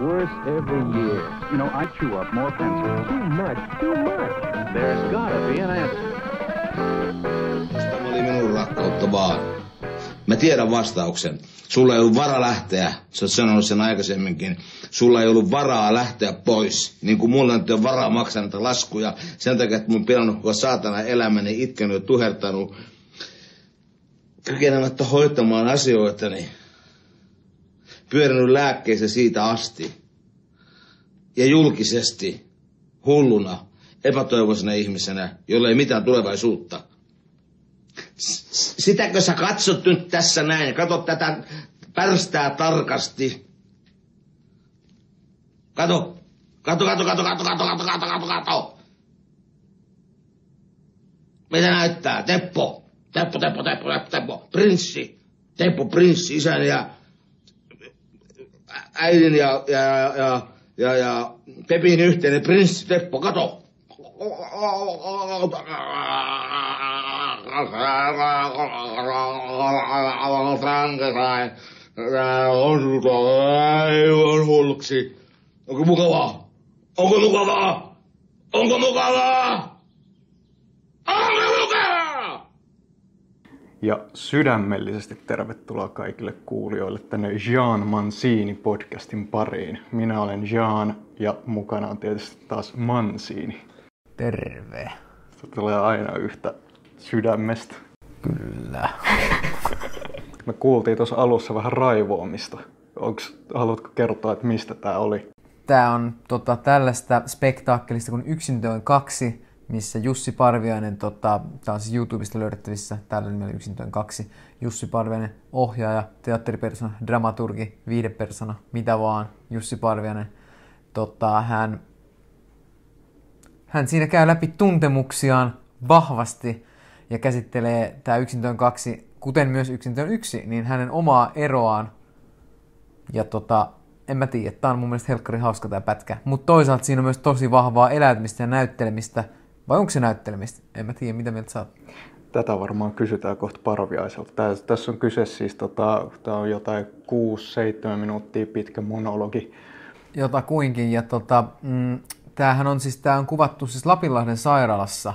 worse every year. You know, I chew up more pencils. Too much, too much. There's gotta be an answer. Tämä oli minun rakkautta vaan. Mä tiedän vastauksen. Sulla ei ollut varaa lähteä, sä oot sanonut sen aikaisemminkin. Sulla ei ollut varaa lähteä pois. Niin kuin mulla nyt on varaa maksaa näitä laskuja. Sen takia, että mun on pilannut koko saatana elämäni, itkenyt ja tuhertanut. Kykenemättä hoitamaan asioitani. Pyörinyt lääkkeessä siitä asti. Ja julkisesti, hulluna, epätoivoisena ihmisenä, jolla ei mitään tulevaisuutta. Sitäkö sä katsot nyt tässä näin? Kato tätä pärstää tarkasti. Kato. Kato, kato, kato, kato, kato, kato, kato, kato, kato. Mitä näyttää? Teppo. Teppo, Teppo, Teppo, Teppo, Teppo. Prinssi. Teppo, prinssi, isän ja äidin ja, ja, ja, ja, ja, ja Pepin yhteinen prinssi Teppo, kato. Onko mukavaa? Onko mukavaa? Onko mukavaa? Onko mukavaa? Ja sydämellisesti tervetuloa kaikille kuulijoille tänne Jean Mancini podcastin pariin. Minä olen Jean ja mukana on tietysti taas Mancini. Terve. Se tulee aina yhtä sydämestä. Kyllä. Me kuultiin tuossa alussa vähän raivoamista. Onks, haluatko kertoa, että mistä tämä oli? Tää on tota, tällaista spektaakkelista kuin Yksintöön kaksi, missä Jussi Parviainen, tota, tää on siis YouTubesta löydettävissä, tällä nimellä Yksintöön kaksi, Jussi Parviainen, ohjaaja, teatteripersona, dramaturgi, viidepersona, mitä vaan, Jussi Parviainen. Tota, hän, hän siinä käy läpi tuntemuksiaan vahvasti ja käsittelee tämä Yksintöön kaksi, kuten myös Yksintöön yksi, niin hänen omaa eroaan ja tota, en mä tiedä, tää on mun mielestä helkkari hauska tää pätkä. Mutta toisaalta siinä on myös tosi vahvaa eläytymistä ja näyttelemistä. Vai onko se näyttelemistä? En mä tiedä, mitä mieltä sä oot. Tätä varmaan kysytään kohta Parviaiselta. Tässä on kyse siis, tota, tää on jotain 6-7 minuuttia pitkä monologi. Jota kuinkin. Ja tota, mm, tämähän on siis, tää on kuvattu siis Lapinlahden sairaalassa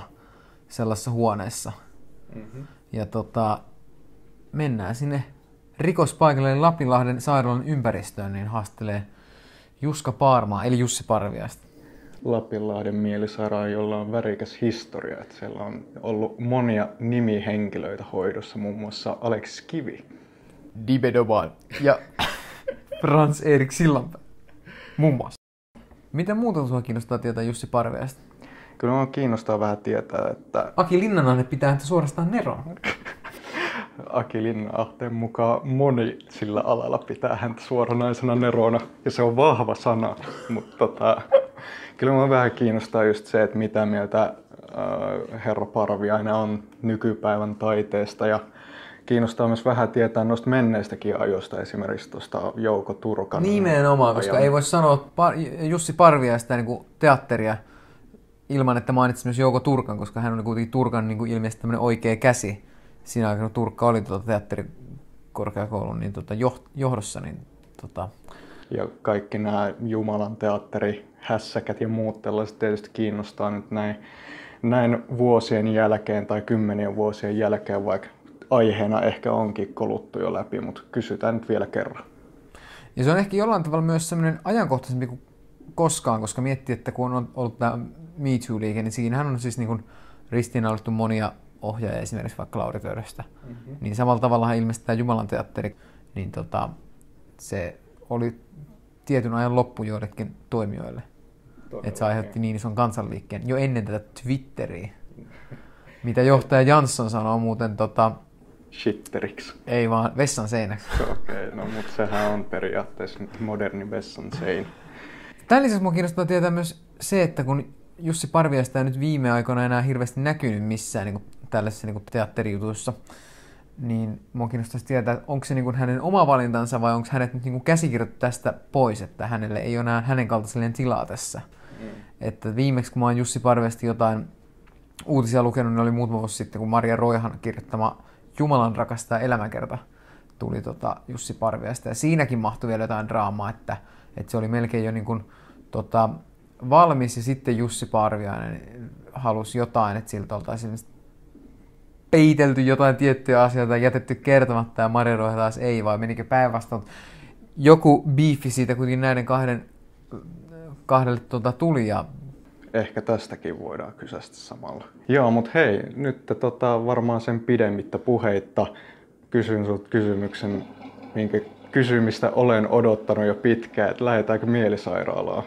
sellaisessa huoneessa. Mm-hmm. Ja tota, mennään sinne rikospaikalle Lapinlahden sairaalan ympäristöön, niin haastelee Juska Paarmaa, eli Jussi Parviaista. Lapinlahden mielisairaan, jolla on värikäs historia. Että siellä on ollut monia nimihenkilöitä hoidossa, muun muassa Alex Kivi. Dibedoban ja Frans Erik Sillanpää, muun muassa. Mitä muuta sua kiinnostaa tietää Jussi Parviaista? Kyllä minua kiinnostaa vähän tietää, että Aki Linnanainen pitää häntä suorastaan neron. Aki Linnanahteen mukaan moni sillä alalla pitää häntä suoranaisena nerona, ja se on vahva sana, mutta tota, kyllä minua vähän kiinnostaa just se, että mitä mieltä äh, herra Parviainen on nykypäivän taiteesta, ja kiinnostaa myös vähän tietää noista menneistäkin ajoista, esimerkiksi tuosta Jouko Turkan. Nimenomaan, koska ajan. ei voi sanoa Jussi Parviaista niin teatteria ilman, että mainitsi myös Jouko Turkan, koska hän oli kuitenkin Turkan niin kuin ilmeisesti tämmöinen oikea käsi. Siinä aikana kun Turkka oli tuota teatterikorkeakoulun niin tuota joh- johdossa, niin tota, Ja kaikki nämä Jumalan teatteri, hässäkät ja muut tällaiset tietysti kiinnostaa nyt näin, näin vuosien jälkeen tai kymmenien vuosien jälkeen, vaikka aiheena ehkä onkin koluttu jo läpi, mutta kysytään nyt vielä kerran. Ja se on ehkä jollain tavalla myös semmoinen ajankohtaisempi kuin koskaan, koska miettii, että kun on ollut tämä Me Too-liike, niin siinähän on siis niin ristiinnaulittu monia ohjaajia, esimerkiksi vaikka Lauri Töröstä. Mm-hmm. Niin samalla tavalla ilmeisesti tämä Jumalan teatteri, niin tota, se oli tietyn ajan loppu joillekin toimijoille. Että se aiheutti niin ison kansanliikkeen jo ennen tätä Twitteriä. Mitä johtaja Jansson sanoo muuten, tota, Shitteriksi. ei vaan vessan seinäksi. Okei, okay, no mutta sehän on periaatteessa nyt moderni vessan seinä. Tämän lisäksi minua kiinnostaa tietää myös se, että kun Jussi Parviaista ei nyt viime aikoina enää hirveästi näkynyt missään niin kuin tällaisissa niin kuin teatterijutuissa, niin minua kiinnostaisi tietää, että onko se niin kuin hänen oma valintansa vai onko hänet nyt niin kuin käsikirjoitettu tästä pois, että hänelle ei ole enää hänen kaltaiselleen tilaa tässä. Mm. Että viimeksi kun mä oon Jussi Parviasta jotain uutisia lukenut, niin oli muutama vuosi sitten, kun Maria Roihan kirjoittama Jumalan rakastaa elämäkerta tuli tota Jussi Parviasta. Ja siinäkin mahtui vielä jotain draamaa, että, että se oli melkein jo niin kuin, tota, valmis ja sitten Jussi Parviainen halusi jotain, että siltä oltaisiin peitelty jotain tiettyjä asioita, jätetty kertomatta ja Maria Rohe taas ei, vai menikö päinvastoin. Joku biifi siitä kuitenkin näiden kahden, kahdelle tuota, tuli ja Ehkä tästäkin voidaan kysästä samalla. Joo, mutta hei, nyt tota, varmaan sen pidemmittä puheitta kysyn sinulta kysymyksen, minkä kysymistä olen odottanut jo pitkään, että lähdetäänkö mielisairaalaan?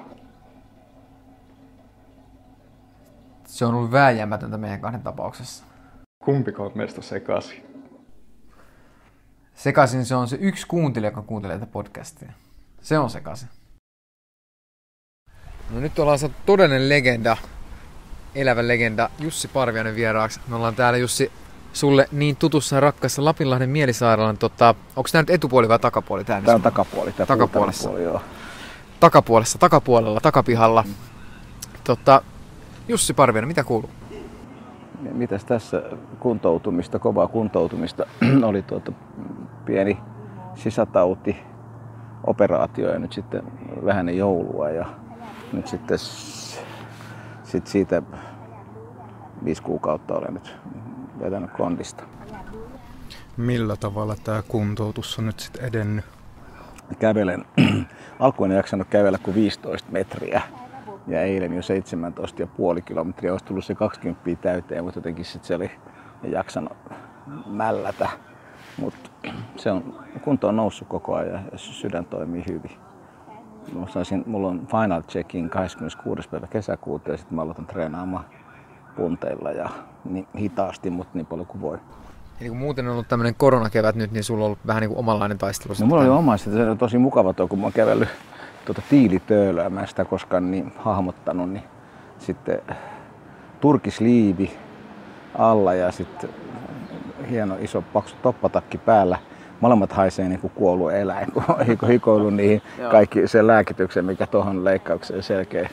Se on ollut vääjäämätöntä meidän kahden tapauksessa. Kumpiko on meistä sekaisin? Sekaisin se on se yksi kuuntelija, joka kuuntelee tätä podcastia. Se on sekaisin. No nyt ollaan saatu todellinen legenda, elävä legenda, Jussi Parviainen vieraaksi. Me ollaan täällä Jussi sulle niin tutussa ja rakkaassa Lapinlahden mielisairaalan. Tota, onko tämä nyt etupuoli vai takapuoli? Tää, Tämä on takapuoli. Tämä Takapuolessa. Puoli, joo. Takapuolessa, takapuolella, takapihalla. Tota, Jussi Parviainen, mitä kuuluu? Mitäs tässä kuntoutumista, kovaa kuntoutumista oli tuota pieni sisätauti, operaatio ja nyt sitten vähän joulua ja nyt sitten sit siitä viisi kuukautta olen nyt vetänyt kondista. Millä tavalla tämä kuntoutus on nyt sitten edennyt? Kävelen, alkuun en jaksanut kävellä kuin 15 metriä ja eilen jo 17,5 kilometriä, olisi tullut se 20 täyteen, mutta jotenkin sit se oli en jaksanut mällätä. Mutta se on, kunto on noussut koko ajan ja sydän toimii hyvin. Mä saisin, mulla on final checkin 26. päivä kesäkuuta ja sitten mä aloitan treenaamaan punteilla ja niin hitaasti, mutta niin paljon kuin voi. Eli kun muuten on ollut tämmöinen koronakevät nyt, niin sulla on ollut vähän niin kuin omanlainen taistelu. No mulla oli oma, se on tosi mukava tuo, kun mä oon kävellyt tuota tiilitöölöä, mä en sitä koskaan niin hahmottanut, niin sitten turkisliivi alla ja sitten hieno iso paksu toppatakki päällä. Molemmat haisee niin kuin kuollut eläin, kun on hiko- hikoillut niihin kaikki sen lääkityksen, mikä tuohon leikkaukseen selkeä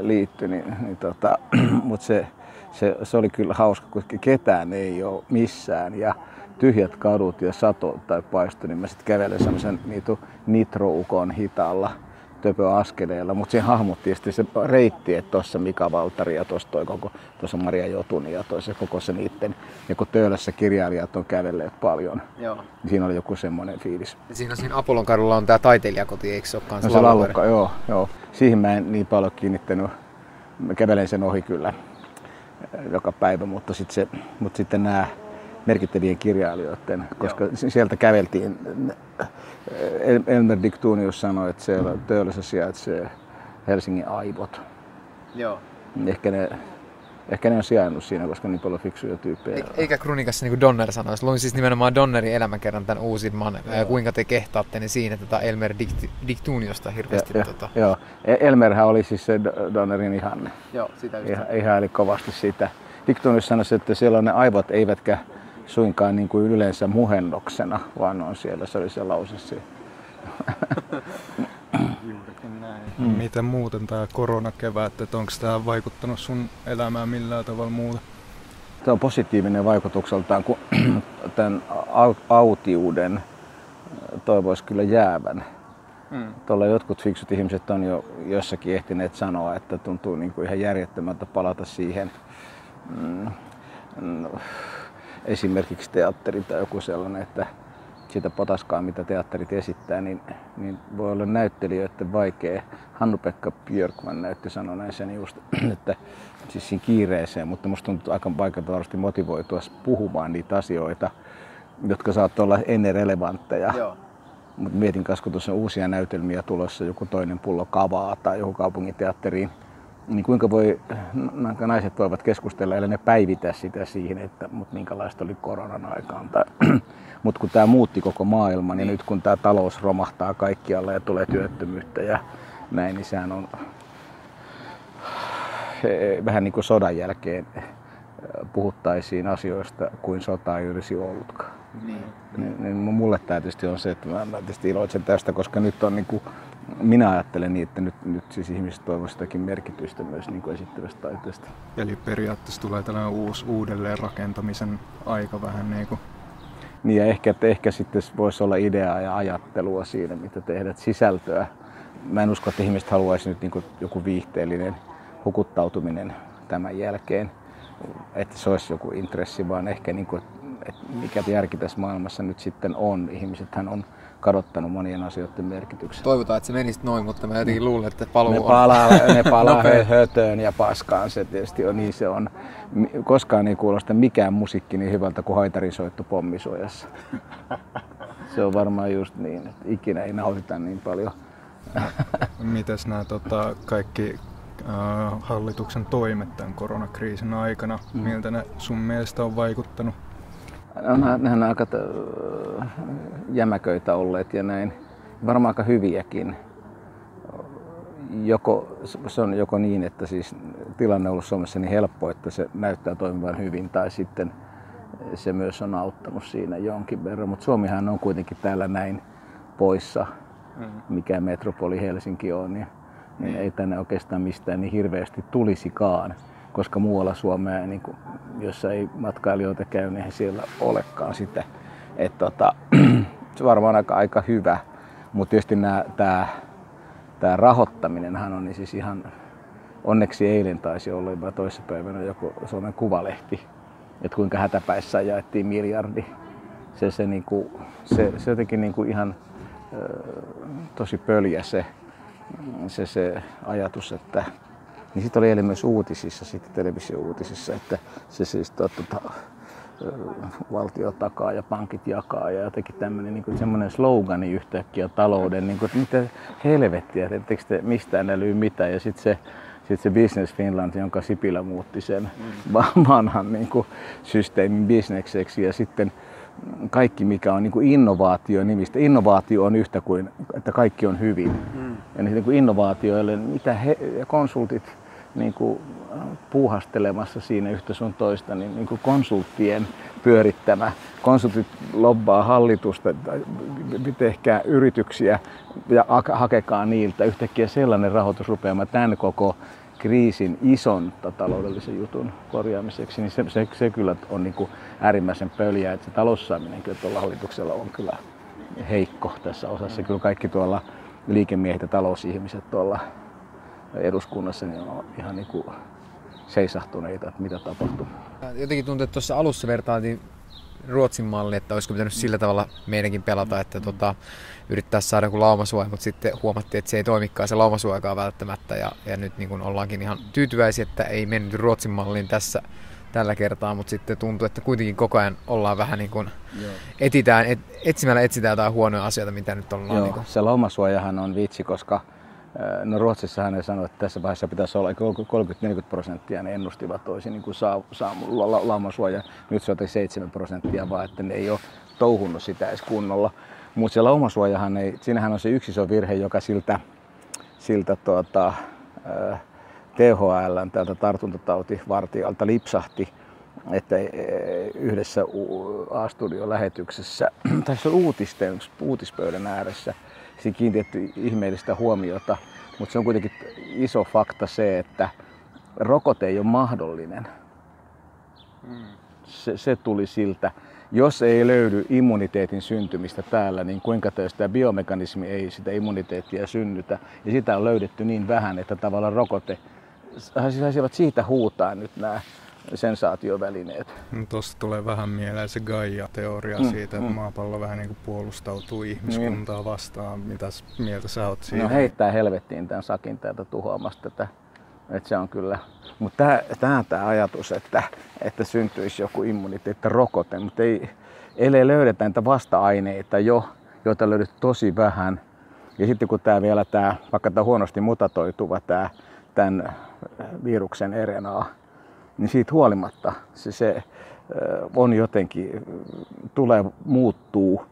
liittyi. Niin, niin tota, Mutta se, se, se, oli kyllä hauska, koska ketään ei ole missään. Ja tyhjät kadut ja sato tai paisto, niin mä sitten kävelen semmoisen niitu nitroukon hitaalla töpöaskeleella, mutta siinä hahmottiin sitten se reitti, että tuossa Mika Valtari ja tuossa toi koko, tuossa Maria Jotuni ja tuossa koko se niitten, ja kun Töölössä kirjailijat on kävelleet paljon, Joo. niin siinä oli joku semmoinen fiilis. Ja siinä, siinä Apollon kadulla on tämä taiteilijakoti, eikö se olekaan? No se lallukka, joo, joo. Siihen mä en niin paljon kiinnittänyt. Mä kävelen sen ohi kyllä eh, joka päivä, mutta, sit se, mutta sitten nämä merkittävien kirjailijoiden, koska joo. sieltä käveltiin. El- Elmer Dictunius sanoi, että siellä Töölössä sijaitsee Helsingin aivot. Joo. Ehkä ne, ehkä ne on sijainnut siinä, koska niin paljon fiksuja tyyppejä. E- Eikä Kronikassa niin kuin Donner sanoi. Luin siis nimenomaan Donnerin elämäkerran tämän uusimman. Ää, Kuinka te kehtaatte, niin siinä tätä Elmer Dict- Dictuniosta hirveästi. ja, tota. Joo, E- Elmerhän oli siis se Do- Donnerin ihanne. Joo, sitä just. Ihan, ihaili kovasti sitä. Dictonius sanoi, että siellä ne aivot eivätkä suinkaan niin kuin yleensä muhennoksena, vaan on siellä. Se oli se lause siinä. Mm. Miten muuten tämä koronakevät, että onko tämä vaikuttanut sun elämään millään tavalla muuta? Tämä on positiivinen vaikutukseltaan, kun tämän au- autiuden toivoisi kyllä jäävän. Mm. Tuolla jotkut fiksut ihmiset on jo jossakin ehtineet sanoa, että tuntuu niin kuin ihan järjettömältä palata siihen mm, no, esimerkiksi teatteri tai joku sellainen, että sitä potaskaa, mitä teatterit esittää, niin, niin voi olla näyttelijöiden vaikea. Hannu-Pekka Björkman näytti sanoa näin sen just, että siis siinä kiireeseen, mutta musta tuntuu aika vaikeaa varmasti motivoitua puhumaan niitä asioita, jotka saattavat olla ennen relevantteja. Joo. Mutta mietin kanssa, kun tuossa on uusia näytelmiä tulossa, joku toinen pullo kavaa tai joku kaupunginteatteriin, niin kuinka voi, naiset voivat keskustella, ellei ne päivitä sitä siihen, että mut minkälaista oli koronan aikaan. Mutta kun tämä muutti koko maailman ja nyt kun tämä talous romahtaa kaikkialla ja tulee työttömyyttä ja näin, niin sehän on eh, vähän niin kuin sodan jälkeen eh, puhuttaisiin asioista kuin sota ei olisi ollutkaan. Niin. Niin, niin mulle tämä tietysti on se, että mä, mä tietysti iloitsen tästä, koska nyt on niin kuin, minä ajattelen niin, että nyt, nyt siis ihmiset toivovat sitäkin merkitystä myös niin kuin esittävästä taiteesta. Eli periaatteessa tulee tällainen uusi uudelleen rakentamisen aika vähän niin kuin Niin ja ehkä, että ehkä sitten voisi olla ideaa ja ajattelua siinä, mitä tehdä, sisältöä. Mä en usko, että ihmiset haluaisi nyt niin joku viihteellinen hukuttautuminen tämän jälkeen, että se olisi joku intressi, vaan ehkä niin kuin, että mikä järki tässä maailmassa nyt sitten on. Ihmisethän on kadottanut monien asioiden merkityksen. Toivotaan, että se menisi noin, mutta mä jotenkin luulen, että paluu ne on palaa, ne palaa hötöön ja paskaan, se tietysti on, niin se on. Koskaan ei kuulosta mikään musiikki niin hyvältä kuin haitarin soittu pommisuojassa. Se on varmaan just niin, että ikinä ei nautita niin paljon. Mites nämä tota, kaikki äh, hallituksen toimet tämän koronakriisin aikana, mm. miltä ne sun mielestä on vaikuttanut? No, nehän on aika jämäköitä olleet ja näin. Varmaan aika hyviäkin. Joko, se on joko niin, että siis tilanne on ollut Suomessa niin helppo, että se näyttää toimivan hyvin, tai sitten se myös on auttanut siinä jonkin verran. Mutta Suomihan on kuitenkin täällä näin poissa, mm-hmm. mikä metropoli Helsinki on, niin, niin ei tänne oikeastaan mistään niin hirveästi tulisikaan koska muualla Suomea, niin kuin, jossa ei matkailijoita käy, niin siellä olekaan sitä. Et, tota, se varmaan aika, aika hyvä, mutta tietysti tämä tämä rahoittaminenhan on niin siis ihan, onneksi eilen taisi olla jopa toissapäivänä joku Suomen Kuvalehti, että kuinka hätäpäissä jaettiin miljardi. Se, se, niinku, se, se jotenkin niinku ihan tosi pöljä se, se, se ajatus, että niin sitten oli eilen myös uutisissa, sitten televisio-uutisissa, että se siis tota, valtio takaa ja pankit jakaa ja jotenkin tämmöinen niin semmoinen slogani yhtäkkiä talouden, niin kuin, että mitä helvettiä, ettekö te mistään älyy mitään ja sitten se sitten se Business Finland, jonka Sipilä muutti sen mm. vanhan niin kuin, systeemin bisnekseksi ja sitten kaikki mikä on niin kuin innovaatio nimistä. Innovaatio on yhtä kuin, että kaikki on hyvin. Mm. Ja niin kuin innovaatioille, mitä he, konsultit niin kuin puuhastelemassa siinä yhtä sun toista, niin, niin kuin konsulttien pyörittämä. Konsultit lobbaa hallitusta, tehkää yrityksiä ja hakekaa niiltä. Yhtäkkiä sellainen rahoitus rupeaa tämän koko kriisin ison taloudellisen jutun korjaamiseksi, niin se, se, se kyllä on niin kuin äärimmäisen pöljää, että se taloussaaminen kyllä tuolla hallituksella on kyllä heikko tässä osassa. Kyllä kaikki tuolla liikemiehet ja talousihmiset tuolla eduskunnassa niin on ihan niin kuin seisahtuneita, että mitä tapahtuu. Jotenkin tuntuu, että tuossa alussa vertailtiin Ruotsin malli, että olisiko pitänyt sillä tavalla meidänkin pelata, että tota, yrittää saada joku laumasuoja, mutta sitten huomattiin, että se ei toimikaan se laumasuojakaan välttämättä ja, ja nyt niin ollaankin ihan tyytyväisiä, että ei mennyt Ruotsin malliin tässä tällä kertaa, mutta sitten tuntuu, että kuitenkin koko ajan ollaan vähän niin kuin etitään, et, etsimällä etsitään jotain huonoja asioita, mitä nyt ollaan. Joo, niin kuin. se laumasuojahan on vitsi, koska No Ruotsissa hän sanoi, että tässä vaiheessa pitäisi olla 30-40 prosenttia, ne ennustivat toisin niin kuin saa, saa la, laumasuoja. Nyt se on 7 prosenttia vaan, että ne ei ole touhunnut sitä edes kunnolla. Mutta se laumasuojahan ei, siinähän on se yksi iso virhe, joka siltä, siltä tuota, THL täältä tartuntatautivartijalta lipsahti, että yhdessä A-studion lähetyksessä, tai se uutisten, uutispöydän ääressä, siinä kiinnitetty ihmeellistä huomiota, mutta se on kuitenkin iso fakta se, että rokote ei ole mahdollinen. Se, se tuli siltä. Jos ei löydy immuniteetin syntymistä täällä, niin kuinka tämä biomekanismi ei sitä immuniteettia synnytä. Ja sitä on löydetty niin vähän, että tavallaan rokote, saisivat siitä huutaa nyt nämä sensaatiovälineet. No, Tuosta tulee vähän mieleen se Gaia-teoria mm, siitä, että mm. maapallo vähän niin kuin puolustautuu ihmiskuntaa niin. vastaan. Mitäs mieltä sä oot siitä? No heittää helvettiin tämän sakin täältä tuhoamasta tätä. Että se on kyllä. Mutta tämä, tämä ajatus, että, että syntyisi joku immuniteetti, rokote, mutta ei, ellei löydetä niitä vasta-aineita jo, joita löydetty tosi vähän. Ja sitten kun tämä vielä, tämä, vaikka tämä huonosti mutatoituva tämä, tämän viruksen RNA, niin siitä huolimatta se, se on jotenkin, tulee, muuttuu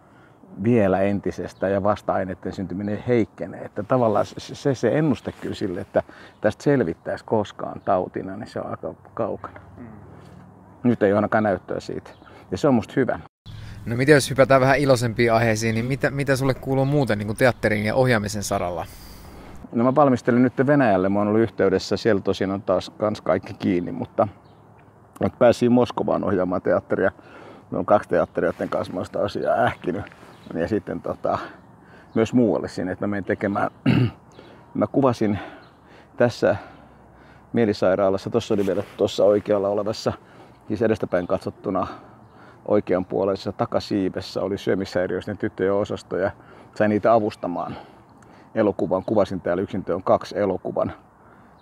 vielä entisestä ja vasta-aineiden syntyminen heikkenee. Että tavallaan se, se ennuste kyllä sille, että tästä selvittäisi koskaan tautina, niin se on aika kaukana. Mm. Nyt ei ole ainakaan näyttöä siitä. Ja se on musta hyvä. No miten jos hypätään vähän iloisempiin aiheisiin, niin mitä, mitä sulle kuuluu muuten niin kuin teatterin ja ohjaamisen saralla? No mä valmistelin nyt Venäjälle, mä oon ollut yhteydessä, siellä tosin on taas kans kaikki kiinni, mutta, pääsin Moskovaan ohjaamaan teatteria on kaksi teatteria, joiden kanssa mä sitä asiaa ähkinyt. Ja sitten tota, myös muualle sinne, että mä menen tekemään. mä kuvasin tässä mielisairaalassa, tuossa oli vielä tuossa oikealla olevassa, siis edestäpäin katsottuna oikeanpuoleisessa takasiivessä oli syömishäiriöisten tyttöjen osasto ja sain niitä avustamaan elokuvan. Kuvasin täällä yksin on kaksi elokuvan.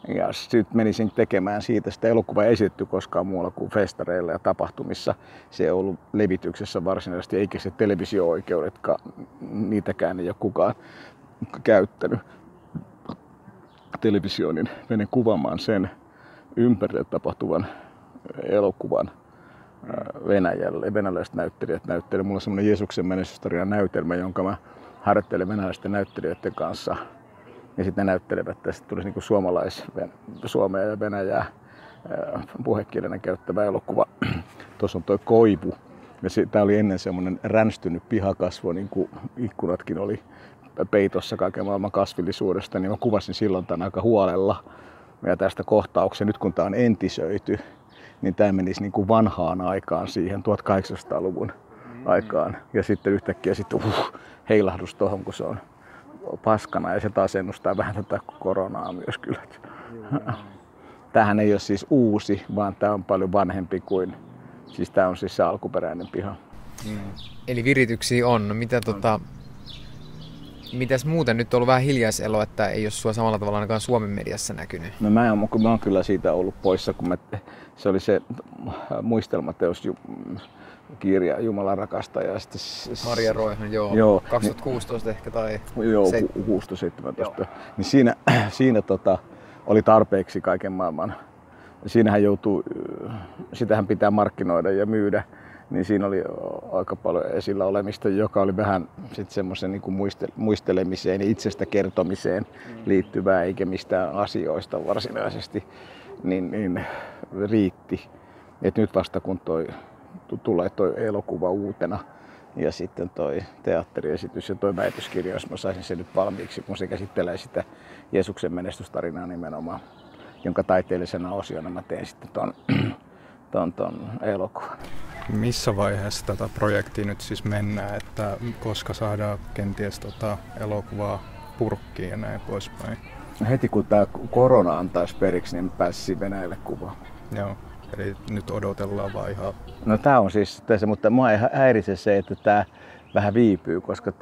Ja sitten menisin tekemään siitä. Sitä elokuva ei esitetty koskaan muualla kuin festareilla ja tapahtumissa. Se ei ollut levityksessä varsinaisesti, eikä se televisio-oikeudetkaan, niitäkään ei ole kukaan käyttänyt televisionin. Menin kuvaamaan sen ympärille tapahtuvan elokuvan Venäjälle. Venäläiset näyttelijät näyttelevät. Mulla on semmoinen Jeesuksen menestystarina näytelmä, jonka mä harjoittelen venäläisten näyttelijöiden kanssa. Ja sitten ne näyttelevät, että tulisi niin suomalais, Suomea ja Venäjää puhekielenä käyttävä elokuva. Tuossa on toi Koivu. Tämä oli ennen semmoinen ränstynyt pihakasvo, niin kuin ikkunatkin oli peitossa kaiken maailman kasvillisuudesta, niin mä kuvasin silloin tämän aika huolella. Ja tästä kohtauksen, nyt kun tämä on entisöity, niin tämä menisi niin kuin vanhaan aikaan siihen 1800-luvun aikaan. Ja sitten yhtäkkiä sitten uh, heilahdus tuohon, kun se on paskana ja se taas ennustaa vähän tätä koronaa myös kyllä. Tämähän ei ole siis uusi, vaan tämä on paljon vanhempi kuin, siis tämä on siis se alkuperäinen piha. Mm. Eli virityksiä on. Mitä tota, mitäs muuten nyt on ollut vähän hiljaiselo, että ei ole sua samalla tavalla ainakaan Suomen mediassa näkynyt? No mä, oon, mä oon kyllä siitä ollut poissa, kun mä, se oli se muistelmateos kirja Jumalan rakastaja. Sitten, Maria Roihan, joo. joo 2016 niin, ehkä tai... Joo, 16-17. Niin siinä, siinä tota, oli tarpeeksi kaiken maailman. Siinähän joutuu, sitähän pitää markkinoida ja myydä. Niin siinä oli aika paljon esillä olemista, joka oli vähän sitten semmoisen niin muistelemiseen ja itsestä kertomiseen liittyvää, eikä mistään asioista varsinaisesti, niin, niin riitti. Et nyt vasta kun toi tulee toi elokuva uutena ja sitten toi teatteriesitys ja toi väitöskirja, jos mä saisin sen nyt valmiiksi, kun se käsittelee sitä Jeesuksen menestystarinaa nimenomaan, jonka taiteellisena osiona mä teen sitten ton, ton, ton elokuvan. Missä vaiheessa tätä projektia nyt siis mennään, että koska saadaan kenties tota elokuvaa purkkiin ja näin poispäin? Heti kun tämä korona antaisi periksi, niin pääsisi Venäjälle kuvaan. Joo. Eli nyt odotellaan vaan ihan... No tämä on siis tässä, mutta mua ei häiritse se, että tämä vähän viipyy, koska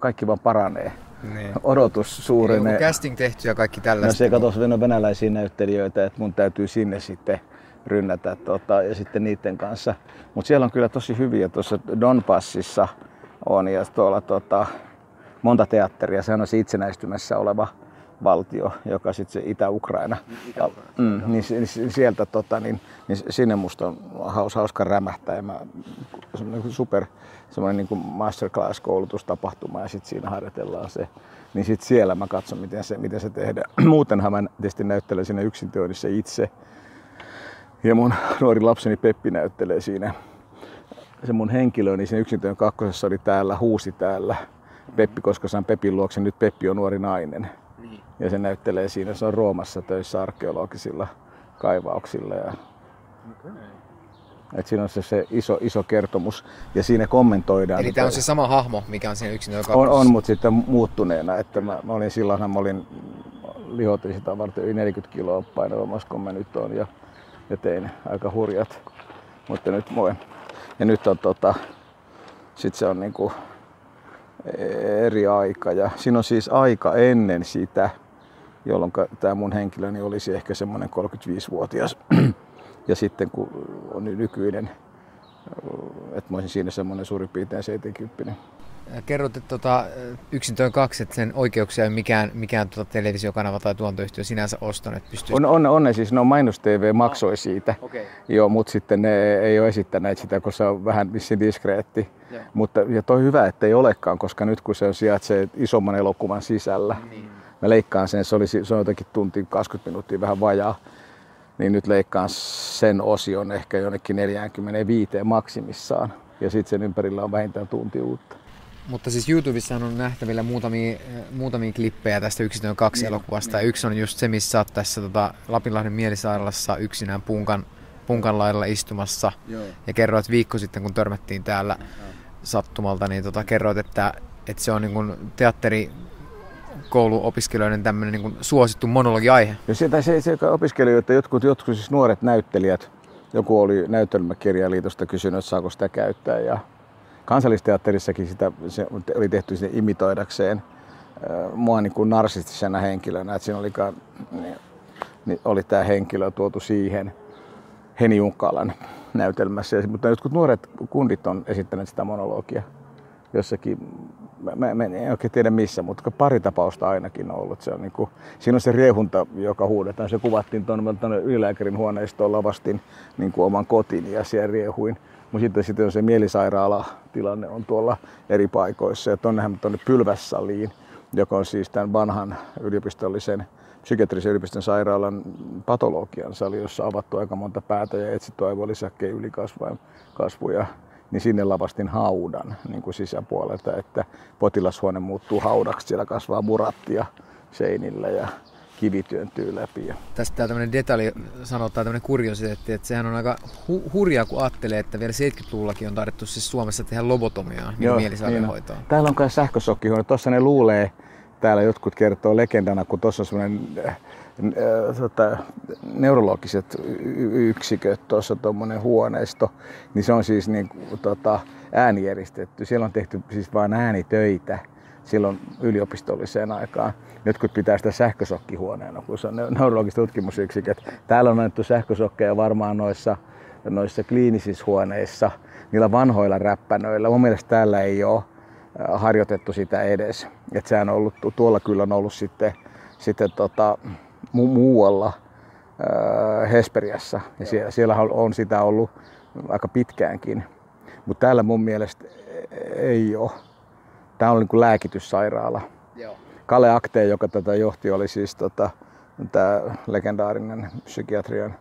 kaikki vaan paranee. Niin. Odotus suurenee. Onko casting tehty ja kaikki tällaista? No se katos venäläisiä näyttelijöitä, että mun täytyy sinne sitten rynnätä tota, ja sitten niiden kanssa. Mutta siellä on kyllä tosi hyviä. Tuossa Donbassissa on ja tuolla tota, monta teatteria. Se on se itsenäistymässä oleva valtio, joka sitten se Itä-Ukraina. Itä mm, niin, niin, sieltä tota, niin, niin sinne musta on haus, hauska rämähtää. Ja mä, semmoinen super semmoinen niin masterclass-koulutustapahtuma ja sitten siinä harjoitellaan se. Niin sitten siellä mä katson, miten se, miten se tehdään. Muutenhan mä tietysti näyttelen siinä yksin itse. Ja mun nuori lapseni Peppi näyttelee siinä. Se mun henkilö, niin siinä yksintyön kakkosessa oli täällä, huusi täällä. Peppi, koska saan Pepin luokse, nyt Peppi on nuori nainen. Ja se näyttelee siinä, se on Roomassa töissä arkeologisilla kaivauksilla. Ja... Okay. Et siinä on se, se iso, iso kertomus ja siinä kommentoidaan. Eli tämä on se sama hahmo, mikä on siinä yksin On, on mutta sitten muuttuneena. Että mä, mä olin silloinhan mä olin lihotin sitä varten yli 40 kiloa painavamassa kuin mä nyt on ja, ja tein aika hurjat. Mutta nyt voi. Ja nyt on tota, sit se on niinku eri aika. Ja siinä on siis aika ennen sitä, jolloin tämä mun henkilöni olisi ehkä semmoinen 35-vuotias. ja sitten kun on nykyinen, että mä olisin siinä semmoinen suurin piirtein 70. Kerrot, että tuota, yksintöön kaksi, että sen oikeuksia ei mikään, mikään tuota televisiokanava tai tuontoyhtiö sinänsä ostanut. Että pystyisi... on, on, on, ne siis, no Mainos TV maksoi siitä, okay. joo, mutta sitten ne ei ole esittäneet sitä, koska se on vähän vissiin diskreetti. Yeah. Mutta ja toi hyvä, että ei olekaan, koska nyt kun se on sijaitsee isomman elokuvan sisällä, niin. Mä leikkaan sen, se, oli, se on jotenkin tunti 20 minuuttia vähän vajaa, niin nyt leikkaan sen osion ehkä jonnekin 45 maksimissaan. Ja sitten sen ympärillä on vähintään tunti uutta. Mutta siis YouTubessa on nähtävillä muutamia, muutamia klippejä tästä yksityön kaksi niin, elokuvasta. Niin. Ja yksi on just se, missä olet tässä tota, Lapinlahden mielisairaalassa yksinään punkan punkan lailla istumassa Joo. ja kerroit viikko sitten, kun törmättiin täällä sattumalta, niin tota, kerroit, että, että se on niin kuin teatteri kouluopiskelijoiden tämmöinen niin kuin suosittu monologiaihe. Ja se, tai se, se opiskelijoita, jotkut, jotkut siis nuoret näyttelijät, joku oli näytelmäkirjaliitosta kysynyt, että saako sitä käyttää. Ja kansallisteatterissakin sitä, se oli tehty sinne imitoidakseen äh, mua niin kuin narsistisena henkilönä. Että siinä oli, niin, niin oli tämä henkilö tuotu siihen Heni Junkkalan näytelmässä. Mutta jotkut nuoret kundit on esittäneet sitä monologia jossakin, mä, mä en oikein tiedä missä, mutta pari tapausta ainakin on ollut. Se on niin kuin, siinä on se riehunta, joka huudetaan. Se kuvattiin tuonne ylilääkärin huoneistoon lavastin niin kuin oman kotiin ja siellä riehuin. Mutta sitten, sitten on se mielisairaala-tilanne on tuolla eri paikoissa. Ja tuonnehän tuonne Pylvässaliin, joka on siis tämän vanhan yliopistollisen psykiatrisen yliopiston sairaalan patologian sali, jossa on avattu aika monta päätä ja etsitty aivolisäkkeen ylikasvuja niin sinne lavastin haudan niin kuin sisäpuolelta, että potilashuone muuttuu haudaksi, siellä kasvaa murattia seinillä ja kivi työntyy läpi. Tästä tämä tämmöinen detalji sanotaan, tämmöinen kuriositeetti, että sehän on aika hu- hurjaa, kun ajattelee, että vielä 70-luvullakin on tarvittu siis Suomessa tehdä lobotomiaa niin mielisairaanhoitoon. Niin täällä on myös sähkösokkihuone. Tuossa ne luulee, täällä jotkut kertoo legendana, kun tuossa on semmoinen äh, tota, neurologiset yksiköt, tuossa tuommoinen huoneisto, niin se on siis niin, tota, äänieristetty. Siellä on tehty siis vain äänitöitä silloin yliopistolliseen aikaan. Jotkut pitää sitä sähkösokkihuoneena, kun se on neurologiset tutkimusyksiköt. Täällä on annettu sähkösokkeja varmaan noissa, noissa kliinisissä huoneissa, niillä vanhoilla räppänöillä. Mun mielestä täällä ei ole harjoitettu sitä edes. Et sehän on ollut, tuolla kyllä on ollut sitten, sitten tota, mu- muualla äh, Hesperiassa. Ja siellä, siellä on sitä ollut aika pitkäänkin. Mutta täällä mun mielestä ei ole. Tämä on niin kuin lääkityssairaala. Joo. Kalle Akte, joka tätä johti, oli siis tota, tämä legendaarinen psykiatrian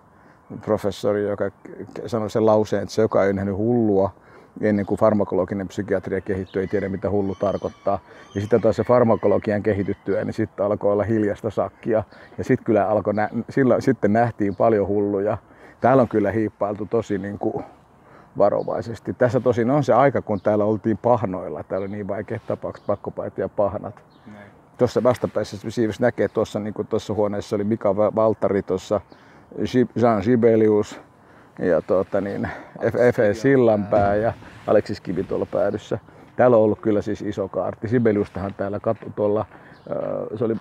professori, joka sanoi sen lauseen, että se, joka ei nähnyt hullua, ennen kuin farmakologinen psykiatria kehittyi, ei tiedä mitä hullu tarkoittaa. Ja sitten taas se farmakologian kehityttyä, niin sitten alkoi olla hiljasta sakkia. Ja sitten kyllä alkoi nä- silloin, sitten nähtiin paljon hulluja. Täällä on kyllä hiippailtu tosi niin kuin varovaisesti. Tässä tosin on se aika, kun täällä oltiin pahnoilla. Täällä oli niin vaikeat tapaukset, pakkopait ja pahnat. Tuossa vastapäissä Siivis näkee, tuossa niin tuossa huoneessa oli Mika Valtari, tuossa Jean Sibelius, ja tuota, niin, F.E. Sillanpää ja Aleksis Kivi tuolla päädyssä. Täällä on ollut kyllä siis iso kaarti. Sibeliustahan täällä katso tuolla, se oli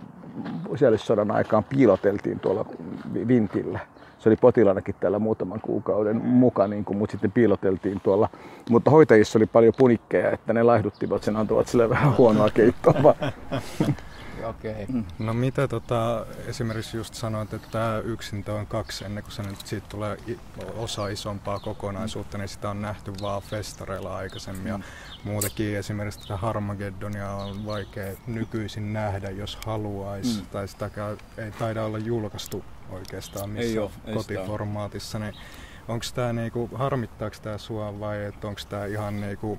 sisällissodan aikaan piiloteltiin tuolla vintillä. Se oli potilaanakin täällä muutaman kuukauden mukaan, niin kuin, mutta sitten piiloteltiin tuolla. Mutta hoitajissa oli paljon punikkeja, että ne laihduttivat sen, antoivat sille vähän huonoa keittoa. Okei. Okay. No mitä tota, esimerkiksi just sanoit, että tämä yksintä on kaksi ennen kuin se nyt siitä tulee osa isompaa kokonaisuutta, niin sitä on nähty vaan festareilla aikaisemmin. Ja muutenkin esimerkiksi tätä Harmageddonia on vaikea nykyisin nähdä, jos haluaisi. Mm. Tai sitä ei taida olla julkaistu oikeastaan missään kotiformaatissa. Niin onko tämä niinku, harmittaako tämä sua vai onko tämä ihan niinku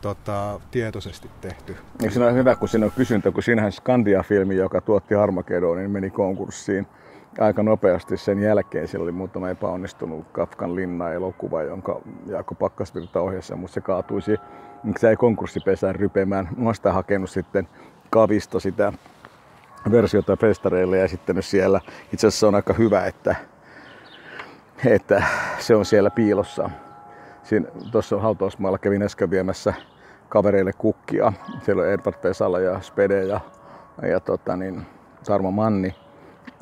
tota, tietoisesti tehty. Ja siinä on hyvä, kun siinä on kysyntä, kun siinähän Skandia-filmi, joka tuotti Harmagedonin, meni konkurssiin aika nopeasti sen jälkeen. Siellä oli muutama epäonnistunut Kafkan linna-elokuva, jonka Jaakko Pakkasvirta ohjasi, mutta se kaatuisi. Se ei konkurssipesään rypemään. Mä sitä hakenut sitten kavisto sitä versiota festareille ja esittänyt siellä. Itse asiassa on aika hyvä, että, että se on siellä piilossa tuossa hautausmaalla kävin äsken viemässä kavereille kukkia. Siellä on Edward Pesala ja Spede ja, ja tota, niin, Tarmo Manni.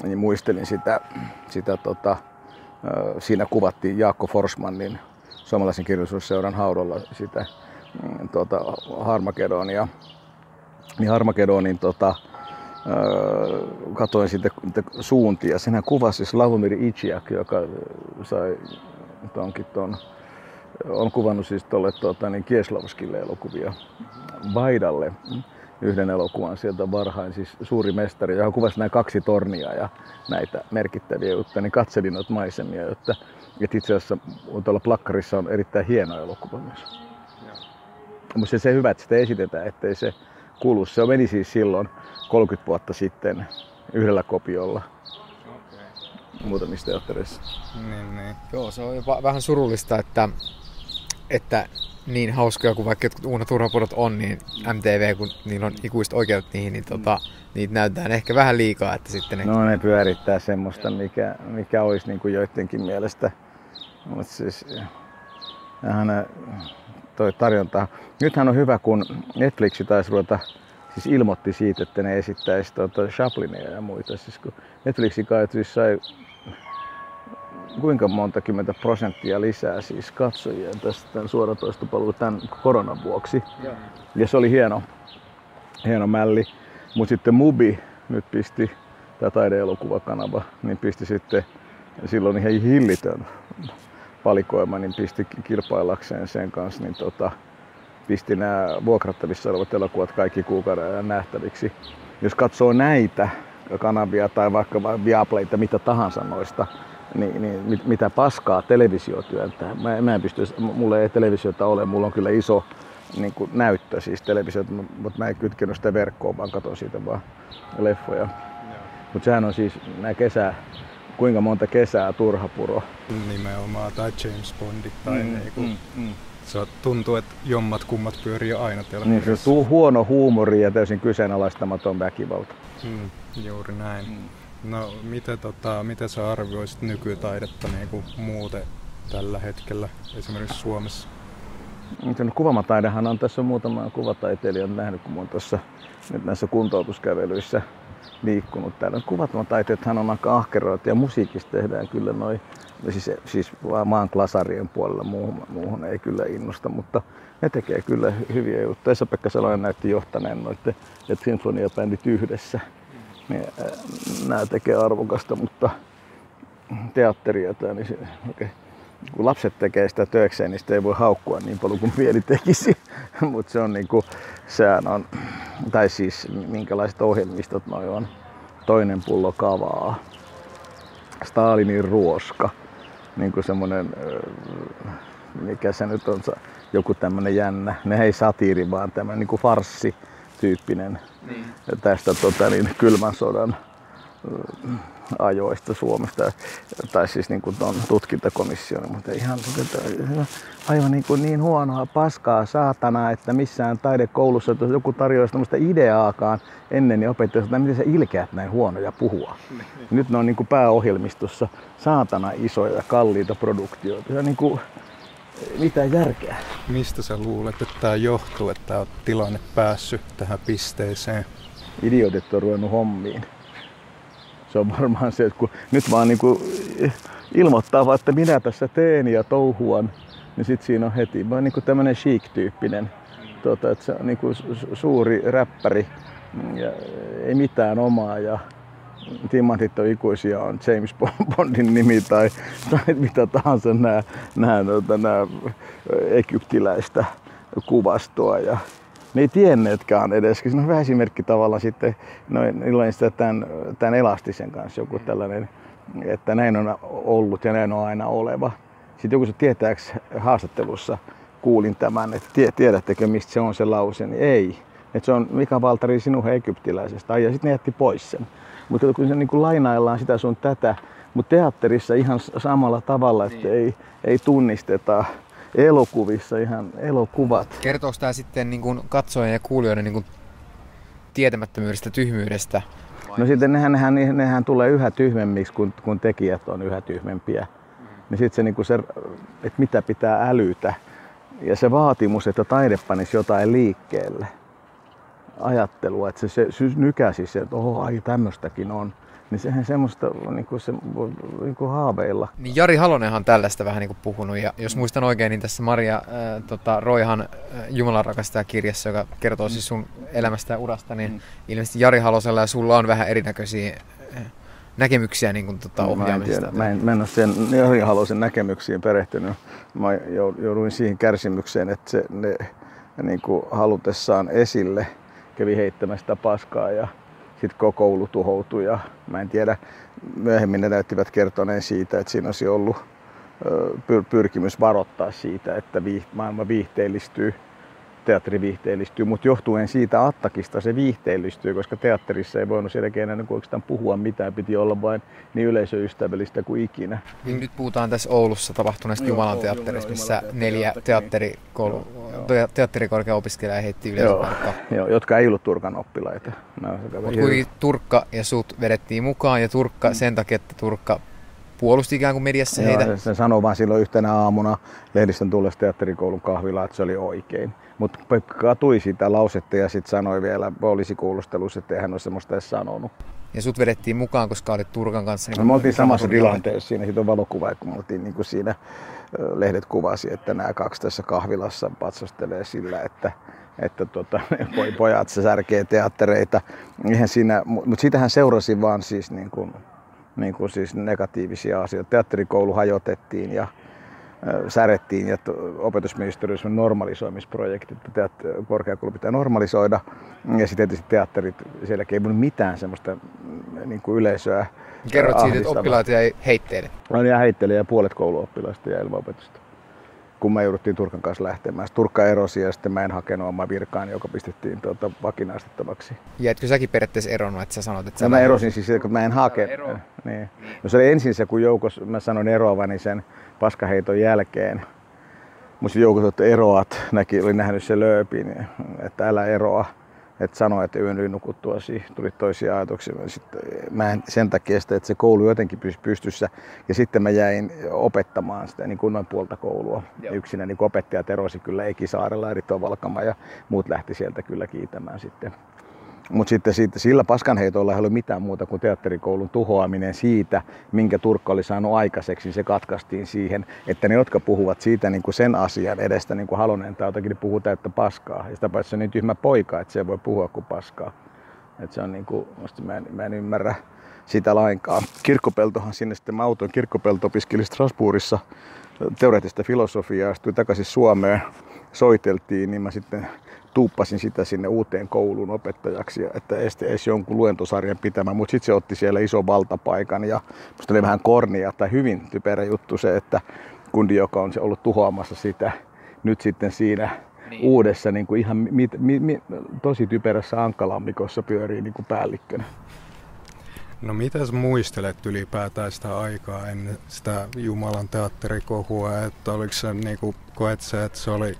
Niin muistelin sitä, sitä tota, siinä kuvattiin Jaakko Forsmannin suomalaisen kirjallisuusseuran haudolla sitä mm, tota, Harmagedonia. Niin Harmagedonin tota, katoin sitten suuntia. Senhän kuvasi Slavomir Ichiak, joka sai tonkin ton on kuvannut siis tuolle tuota, niin Kieslavskille elokuvia. Vaidalle yhden elokuvan sieltä varhain, siis suuri mestari, joka kuvasi nämä kaksi tornia ja näitä merkittäviä juttuja, niin katselin noita maisemia, että, että itse asiassa tuolla plakkarissa on erittäin hieno elokuva myös. Mutta se hyvä, että sitä esitetään, ettei se kulu. Se meni siis silloin 30 vuotta sitten yhdellä kopiolla. muutamissa teattereissa. Niin, niin. Joo, se on jopa vähän surullista, että, että niin hauskoja kuin vaikka jotkut Uuna Turhapudot on, niin MTV, kun niillä on ikuiset oikeudet niihin, niin tota, niitä näytetään ehkä vähän liikaa, että sitten ne... No ne pyörittää semmoista, mikä, mikä olisi niin kuin joidenkin mielestä. Mutta siis, hän, toi tarjonta. Nythän on hyvä, kun Netflix taisi ruveta, siis ilmoitti siitä, että ne esittäisi tuota Chaplinia ja muita. Siis kun Netflixin kai siis sai kuinka monta kymmentä prosenttia lisää siis katsojia tästä tämän suoratoistopalvelun tämän koronan vuoksi. Ja. ja se oli hieno, hieno mälli. Mutta sitten Mubi nyt pisti, tämä taideelokuvakanava, niin pisti sitten silloin ihan hillitön valikoima, niin pisti kilpailakseen sen kanssa, niin tota, pisti nämä vuokrattavissa olevat elokuvat kaikki kuukauden nähtäviksi. Jos katsoo näitä kanavia tai vaikka Viaplayta, mitä tahansa noista, niin, niin mit, mitä paskaa televisio työntää. Mä, mä en pysty, mulla ei televisiota ole, mulla on kyllä iso niin kuin näyttö siis televisiota, mutta mä en kytkenyt sitä verkkoon, vaan katson siitä vaan leffoja. Mutta sehän on siis nämä kesä, kuinka monta kesää turha puro. Nimenomaan, tai James Bondit tai mm, niinku, mm, mm. Se tuntuu, että jommat kummat pyörii aina telkkarissa. Niin, se on huono huumori ja täysin kyseenalaistamaton väkivalta. Mm, juuri näin. Mm. No, miten, tota, miten sä arvioisit nykytaidetta niin kuin muuten tällä hetkellä, esimerkiksi Suomessa? No, kuvamataidehan on tässä muutama kuvataiteilijan nähnyt, kun olen tuossa nyt näissä kuntoutuskävelyissä liikkunut täällä. Kuvatmataiteethan on aika ahkeroita ja musiikista tehdään kyllä noin, siis, siis maan klasarien puolella muuhun, muuhun ei kyllä innosta, mutta ne tekee kyllä hyviä juttuja. Esa-Pekka Salonen näytti johtaneen noiden sinfoniabändit yhdessä niin nämä tekee arvokasta, mutta teatteria tai niin okay. kun lapset tekee sitä töikseen, niin sitä ei voi haukkua niin paljon kuin pieni tekisi. mutta se on niinku, sehän on, tai siis minkälaiset ohjelmistot noi on. Toinen pullo kavaa, Stalinin ruoska, niin kuin semmonen, mikä se nyt on, joku tämmönen jännä, ne ei satiiri, vaan tämmönen niin farssi tyyppinen niin. tästä tota, niin, kylmän sodan ajoista Suomesta, tai siis niin kuin tuon tutkintakomission, mutta ihan aivan niin, kuin niin huonoa paskaa saatana, että missään taidekoulussa että joku tarjoaisi tämmöistä ideaakaan ennen niin opettaisi, että miten sä ilkeät näin huonoja puhua. Nyt ne on niin kuin pääohjelmistossa saatana isoja ja kalliita produktioita. Se on niin kuin, mitä järkeä. Mistä sä luulet, että tämä johtuu, että tämä on tilanne päässyt tähän pisteeseen? Idiotit on ruvennut hommiin. Se on varmaan se, että kun nyt vaan niin kuin ilmoittaa vaan, että minä tässä teen ja touhuan, niin sit siinä on heti vaan niin kuin tämmönen chic-tyyppinen. Tuota, että se on niin kuin suuri räppäri ja ei mitään omaa ja timantit on ikuisia, on James Bondin nimi tai, tai mitä tahansa nämä, nämä, nämä, nämä egyptiläistä kuvastoa. Ja ne ei tienneetkään edes. Se on hyvä esimerkki tavallaan sitten, no, niillä on sitä tämän, tämän elastisen kanssa joku tällainen, että näin on ollut ja näin on aina oleva. Sitten joku se tietääks haastattelussa kuulin tämän, että tiedättekö mistä se on se lause, niin ei. Että se on Mika Valtari sinun egyptiläisestä. Ja sitten ne jätti pois sen. Mutta kun se niin kuin lainaillaan sitä sun tätä, mutta teatterissa ihan samalla tavalla, että niin. ei, ei tunnisteta elokuvissa ihan elokuvat. Kertooko tämä sitten niin kuin katsojen ja kuulijoiden niin kuin tietämättömyydestä, tyhmyydestä? No sitten nehän, nehän, nehän tulee yhä tyhmemmiksi, kun, kun tekijät on yhä tyhmempiä. Mm. Niin sitten se, niin se, että mitä pitää älytä. Ja se vaatimus, että taide panisi jotain liikkeelle ajattelua, että se, se, se nykäsi se, että oho, ai tämmöistäkin on. Niin sehän semmoista niin kuin se, niin kuin haaveilla. Niin Jari Halonenhan on tällaista vähän niin kuin puhunut. Ja jos muistan oikein, niin tässä Maria äh, tota, Roihan äh, Jumalan rakastaja kirjassa, joka kertoo siis sun elämästä ja urasta, niin mm. ilmeisesti Jari Halosella ja sulla on vähän erinäköisiä äh, näkemyksiä niin kuin, tota, ohjaamista. Mä en, mä en ole sen Jari Halosen näkemyksiin perehtynyt. Mä jouduin siihen kärsimykseen, että se, ne niin kuin halutessaan esille – kävi heittämästä paskaa ja sitten koko koulu tuhoutui ja mä en tiedä, myöhemmin ne näyttivät kertoneen siitä, että siinä olisi ollut pyr- pyrkimys varoittaa siitä, että maailma viihteellistyy. Teatteri viihteellistyy, mutta johtuen siitä attakista se viihteellistyy, koska teatterissa ei voinut sen enää niin oikeastaan puhua mitään, piti olla vain niin yleisöystävällistä kuin ikinä. Niin nyt puhutaan tässä Oulussa tapahtuneesta Jumalan teatterissa, missä neljä teatterikoulu, teatterikorkea-opiskelijaa heitti yleisöpaikkaa. Joo, joo, jotka ei ollut Turkan oppilaita. Mutta kuitenkin Turkka ja sut vedettiin mukaan ja Turkka sen takia, että Turkka puolusti ikään kuin mediassa Joo, heitä. Se sanoi vain silloin yhtenä aamuna lehdistön tullessa teatterikoulun kahvilla, että se oli oikein. Mutta Pekka katui sitä lausetta ja sitten sanoi vielä poliisikuulustelussa, että hän ole semmoista edes sanonut. Ja sut vedettiin mukaan, koska olit Turkan kanssa. Niin no, me oltiin samassa tilanteessa siinä, siitä on valokuva, kun me oltiin niin kuin siinä lehdet kuvasi, että nämä kaksi tässä kahvilassa patsastelee sillä, että että tota, pojat se särkee teattereita. Eihän siinä, mutta siitähän seurasi vaan siis niin kuin niin kuin siis negatiivisia asioita. Teatterikoulu hajotettiin ja särettiin ja opetusministeriössä on normalisoimisprojekti, että korkeakoulu pitää normalisoida. Ja sitten tietysti teatterit, sielläkin ei voinut mitään semmoista mm, niin kuin yleisöä Kerrot siitä, että oppilaat jäi heitteille. No jäi heitteille ja puolet kouluoppilaista jäi ilman opetusta kun me jouduttiin Turkan kanssa lähtemään. Turkka erosi ja sitten mä en hakenut omaa virkaan, joka pistettiin tuota, vakinaistettavaksi. Ja etkö säkin periaatteessa eronnut, että sä sanot, että sä... No, mä erosin siis, kun mä en hake. Ero. Niin. No se oli ensin se, kun joukos, mä sanoin eroavani sen paskaheiton jälkeen. Musta joukos, että eroat, näki, oli nähnyt se lööpin, että älä eroa että sanoi, että yön yli nukuttua tuli toisia ajatuksia. Sitten mä en sen takia sitä, että se koulu jotenkin pysyi pystyssä. Ja sitten mä jäin opettamaan sitä niin kuin noin puolta koulua. Joo. Yksinä niin opettajat erosi kyllä Ekisaarella, Rito Valkama ja muut lähti sieltä kyllä kiitämään sitten mutta sitten siitä, sillä paskanheitolla ei ole mitään muuta kuin teatterikoulun tuhoaminen siitä, minkä Turkka oli saanut aikaiseksi. Se katkaistiin siihen, että ne, jotka puhuvat siitä niin kuin sen asian edestä, niin kuin Halonen tai jotakin, niin puhuu täyttä paskaa. Ja sitä paitsi se on niin tyhmä poika, että se ei voi puhua kuin paskaa. Et se on niin kuin, mä, en, mä en ymmärrä sitä lainkaan. Kirkkopeltohan sinne sitten, mä autoin kirkkopelto opiskeli Strasbourgissa teoreettista filosofiaa, astui takaisin Suomeen, soiteltiin, niin mä sitten tuuppasin sitä sinne uuteen kouluun opettajaksi, että edes jonkun luentosarjan pitämään, mutta sitten se otti siellä iso valtapaikan ja musta oli vähän kornia tai hyvin typerä juttu se, että kundi, joka on se ollut tuhoamassa sitä, nyt sitten siinä niin. uudessa niin kuin ihan mit, mit, mit, tosi typerässä ankalammikossa pyörii niin kuin päällikkönä. No mitä sä muistelet ylipäätään sitä aikaa ennen sitä Jumalan teatterikohua, että oliko se niin kuin, koet se, että se oli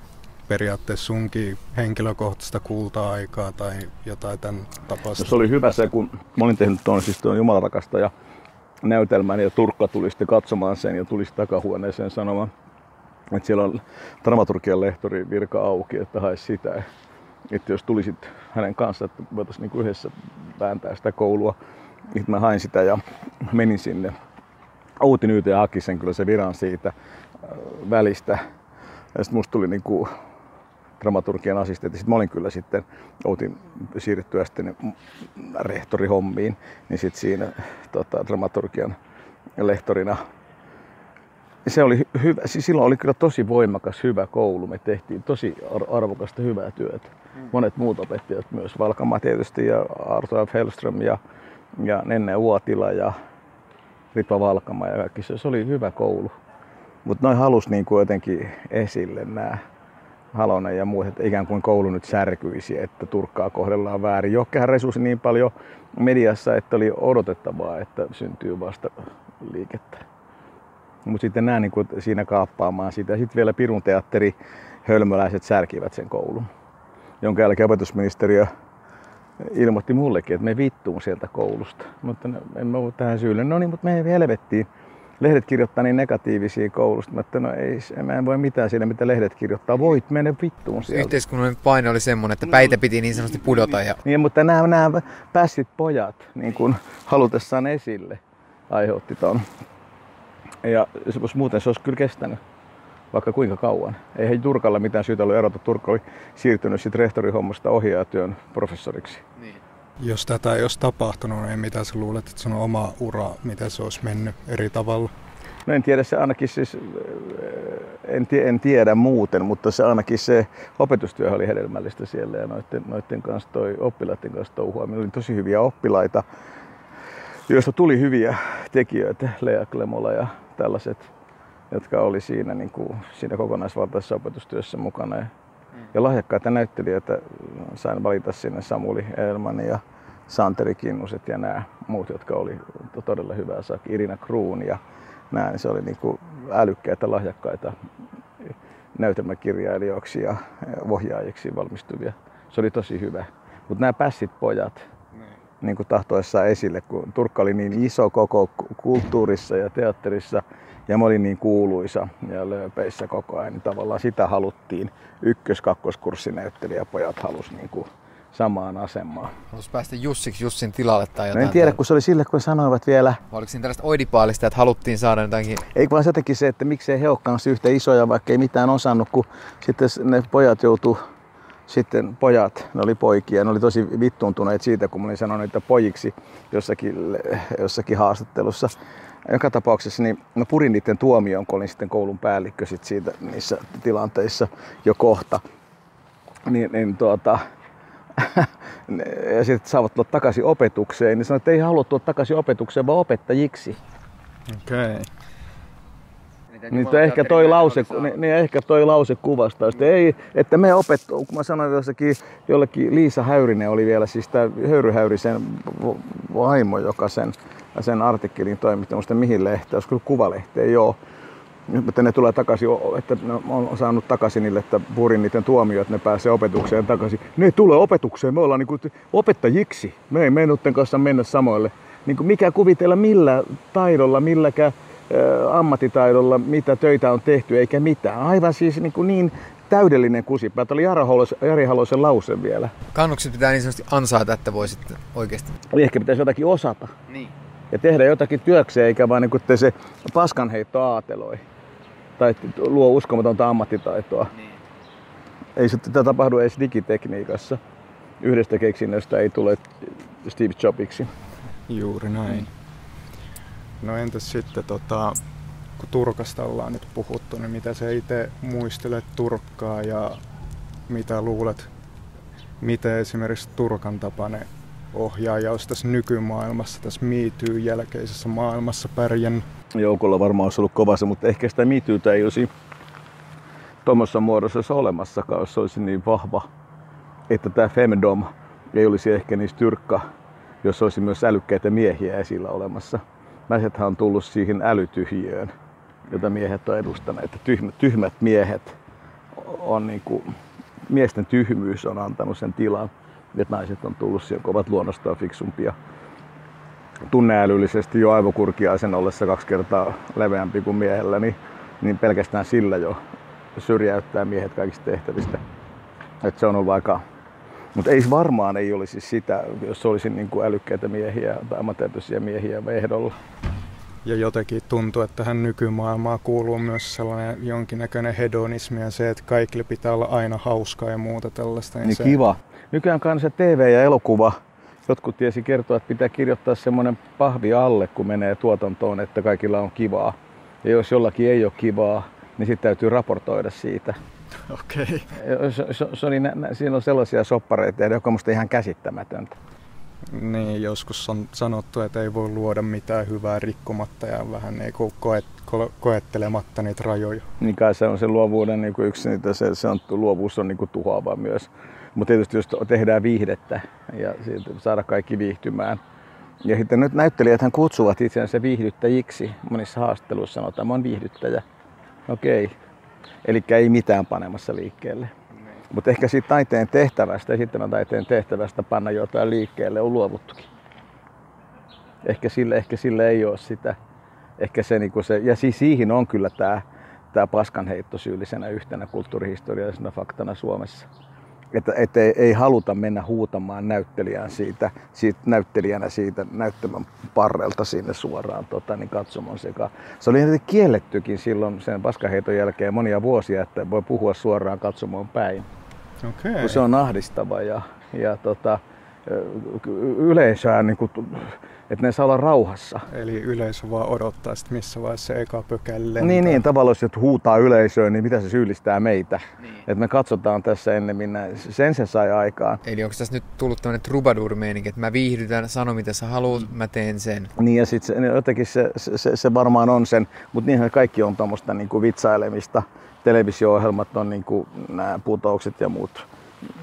periaatteessa sunkin henkilökohtaista kulta-aikaa tai jotain tämän tapasta? No se oli hyvä se, kun mä olin tehnyt tuon siis tuon Jumalarakastaja ja näytelmän ja Turkka tuli sitten katsomaan sen ja tuli takahuoneeseen sanomaan, että siellä on dramaturgian lehtori virka auki, että hae sitä. Että jos tulisit hänen kanssa, että voitaisiin niinku yhdessä vääntää sitä koulua. Niin mä hain sitä ja menin sinne. Outi Nyyte haki sen kyllä se viran siitä äh, välistä. Ja sitten musta tuli niinku dramaturgian assistentti. Sitten mä olin kyllä sitten, outin siirryttyä sitten rehtorihommiin, niin sitten siinä tota, dramaturgian lehtorina se oli hyvä, siis silloin oli kyllä tosi voimakas, hyvä koulu. Me tehtiin tosi arvokasta, hyvää työtä. Mm. Monet muut opettajat myös, Valkama tietysti ja Arto F. Hellström ja, ja Nenne Uotila ja Ritva Valkama ja kaikki. Se, se oli hyvä koulu. Mutta noin halus niin kuin jotenkin esille nämä Halonen ja muut, että ikään kuin koulu nyt särkyisi, että Turkkaa kohdellaan väärin. Jokkehän resursi niin paljon mediassa, että oli odotettavaa, että syntyy vasta liikettä. Mutta sitten nämä niin kuin siinä kaappaamaan sitä. Sitten vielä Pirun teatteri hölmöläiset särkivät sen koulun, jonka jälkeen opetusministeriö ilmoitti mullekin, että me vittuun sieltä koulusta. Mutta en mä ole tähän syylle. No niin, mutta me helvettiin lehdet kirjoittaa niin negatiivisia koulusta, että no ei, mä en voi mitään siinä, mitä lehdet kirjoittaa. Voit mennä vittuun sieltä. Yhteiskunnallinen paine oli semmoinen, että päitä piti niin sanotusti pudota. Ja... Niin, mutta nämä, nämä päässit pojat niin kuin halutessaan esille aiheutti ton. Ja se, muuten se olisi kyllä kestänyt vaikka kuinka kauan. Eihän Turkalla mitään syytä ollut erota. Turkka oli siirtynyt sitten rehtorihommasta ohjaajatyön professoriksi. Niin. Jos tätä ei olisi tapahtunut, niin mitä sä luulet, että sun oma ura, miten se olisi mennyt eri tavalla? No en tiedä, se ainakin siis, en, tie, en tiedä muuten, mutta se ainakin se opetustyö oli hedelmällistä siellä ja noiden, noiden kanssa toi, oppilaiden kanssa touhua. Meillä oli tosi hyviä oppilaita, joista tuli hyviä tekijöitä, Lea Klemola ja tällaiset, jotka oli siinä, niin kuin, siinä kokonaisvaltaisessa opetustyössä mukana. Ja lahjakkaita näyttelijöitä sain valita sinne Samuli Elman ja Santeri Kinnuset ja nämä muut, jotka oli todella hyvää saa. Irina Kruun ja nämä, niin se oli niin kuin älykkäitä, lahjakkaita näytelmäkirjailijoiksi ja ohjaajiksi valmistuvia. Se oli tosi hyvä. Mutta nämä pässit pojat, niin kuin tahtoessaan esille, kun Turkka oli niin iso koko kulttuurissa ja teatterissa ja mä olin niin kuuluisa ja lööpeissä koko ajan, niin tavallaan sitä haluttiin. Ykkös-, kakkoskurssinäyttelijäpojat halus niin kuin samaan asemaan. Haluaisi päästä Jussiksi Jussin tilalle tai jotain. No en tiedä, kun se oli sille, kun sanoivat vielä... Oliko siinä tällaista oidipaalista, että haluttiin saada jotakin... Ei vaan se teki se, että miksei he olekaan yhtä isoja, vaikka ei mitään osannut, kun sitten ne pojat joutu sitten pojat, ne oli poikia, ne oli tosi vittuuntuneet siitä, kun mä olin sanonut niitä pojiksi jossakin, jossakin haastattelussa. Joka tapauksessa niin mä purin niiden tuomioon, kun olin sitten koulun päällikkö sit siitä, niissä tilanteissa jo kohta. Niin, niin tuota, ja sitten saavat tulla takaisin opetukseen, niin sanoin, että ei halua tulla takaisin opetukseen, vaan opettajiksi. Okei. Okay. Niin ehkä toi, lause, niin, niin ehkä toi lause kuvastaa sitä. Ei, että me opet, kun mä sanoin jossakin, jollekin Liisa Häyrinen oli vielä siis tämä Höyry Häyrisen vaimo, joka sen, sen artikkelin toimitti, muista mihin lehteen, olisiko kuvalehteen, joo. Että ne tulee takaisin, että ne on saanut takaisin niille, että purin niiden tuomio, että ne pääsee opetukseen takaisin. Ne tulee opetukseen, me ollaan niin opettajiksi. Me ei meidän kanssa mennä samoille. Niin kuin mikä kuvitella millä taidolla, milläkään ammattitaidolla, mitä töitä on tehty, eikä mitään. Aivan siis niin, kuin niin täydellinen kusipää. Tämä oli Jari Halosen lause vielä. Kannukset pitää niin sanotusti ansaita, että voisit oikeasti. Ehkä pitäisi jotakin osata. Niin. Ja tehdä jotakin työkseen, eikä vaan niin se paskanheitto aateloi. Tai luo uskomatonta ammattitaitoa. Niin. Ei se tätä tapahdu edes digitekniikassa. Yhdestä keksinnöstä ei tule Steve Jobsiksi. Juuri näin. No entäs sitten, tota, kun Turkasta ollaan nyt puhuttu, niin mitä sä itse muistelet Turkkaa ja mitä luulet, miten esimerkiksi Turkan tapainen ohjaaja olisi tässä nykymaailmassa, tässä miityy jälkeisessä maailmassa pärjännyt? Joukolla varmaan olisi ollut kovassa, mutta ehkä sitä miityytä ei olisi tuommoisessa muodossa olemassakaan, jos se olisi niin vahva, että tämä femdom ei olisi ehkä niin styrkka, jos olisi myös älykkäitä miehiä esillä olemassa naisethan on tullut siihen älytyhjiöön, jota miehet on edustaneet. Tyhmät, tyhmät miehet on niin kuin, miesten tyhmyys on antanut sen tilan, että naiset on tullut siihen, kun ovat luonnostaan fiksumpia. Tunneälyllisesti jo aivokurkiaisen ollessa kaksi kertaa leveämpi kuin miehellä, niin, niin pelkästään sillä jo syrjäyttää miehet kaikista tehtävistä. Et se on ollut aika mutta ei varmaan ei olisi sitä, jos olisi niin kuin älykkäitä miehiä tai ammattitaitoisia miehiä ehdolla. Ja jotenkin tuntuu, että tähän nykymaailmaan kuuluu myös sellainen jonkinnäköinen hedonismi ja se, että kaikille pitää olla aina hauskaa ja muuta tällaista. Niin, niin se... kiva. Nykyään kanssa TV ja elokuva, jotkut tiesi kertoa, että pitää kirjoittaa semmoinen pahvi alle, kun menee tuotantoon, että kaikilla on kivaa. Ja jos jollakin ei ole kivaa, niin sitten täytyy raportoida siitä. Okei. Okay. Se, se, se oli, siinä on sellaisia soppareita, joka on musta ihan käsittämätöntä. Niin, joskus on sanottu, että ei voi luoda mitään hyvää rikkomatta ja vähän ei koet, koettelematta niitä rajoja. Niin kai se on se luovuuden niin kuin yksi, niitä se, se on, luovuus on niin kuin tuhoava myös. Mutta tietysti jos tehdään viihdettä ja saada kaikki viihtymään. Ja sitten nyt näyttelijät kutsuvat itseänsä viihdyttäjiksi. Monissa haastatteluissa sanotaan, että mä oon viihdyttäjä. Okei. Eli ei mitään panemassa liikkeelle. Mutta ehkä siitä taiteen tehtävästä, esittävän taiteen tehtävästä panna jotain liikkeelle on luovuttukin. Ehkä sille, ehkä sille ei ole sitä. Ehkä se, niin se, ja siis siihen on kyllä tämä tää paskanheitto syyllisenä yhtenä kulttuurihistoriallisena faktana Suomessa että, että ei, ei, haluta mennä huutamaan näyttelijän siitä, siitä, näyttelijänä siitä näyttämän parrelta sinne suoraan tota, niin katsomon sekaan. Se oli kiellettykin silloin sen paskaheiton jälkeen monia vuosia, että voi puhua suoraan katsomon päin. Okay. Kun se on ahdistava ja, ja tota, yleisöä niin kuin, että ne saa olla rauhassa. Eli yleisö vaan odottaa että missä vaiheessa se eka pökälle Niin, niin, tavallaan jos huutaa yleisöön, niin mitä se syyllistää meitä. Niin. Että me katsotaan tässä ennemmin Sen se sai aikaan. Eli onko tässä nyt tullut tämmöinen trubadur että mä viihdytän, sano mitä sä haluat, mä teen sen. Niin ja sitten jotenkin se, se, se, varmaan on sen, mutta niinhän kaikki on tuommoista niin vitsailemista televisio-ohjelmat on niin kuin nämä putoukset ja muut.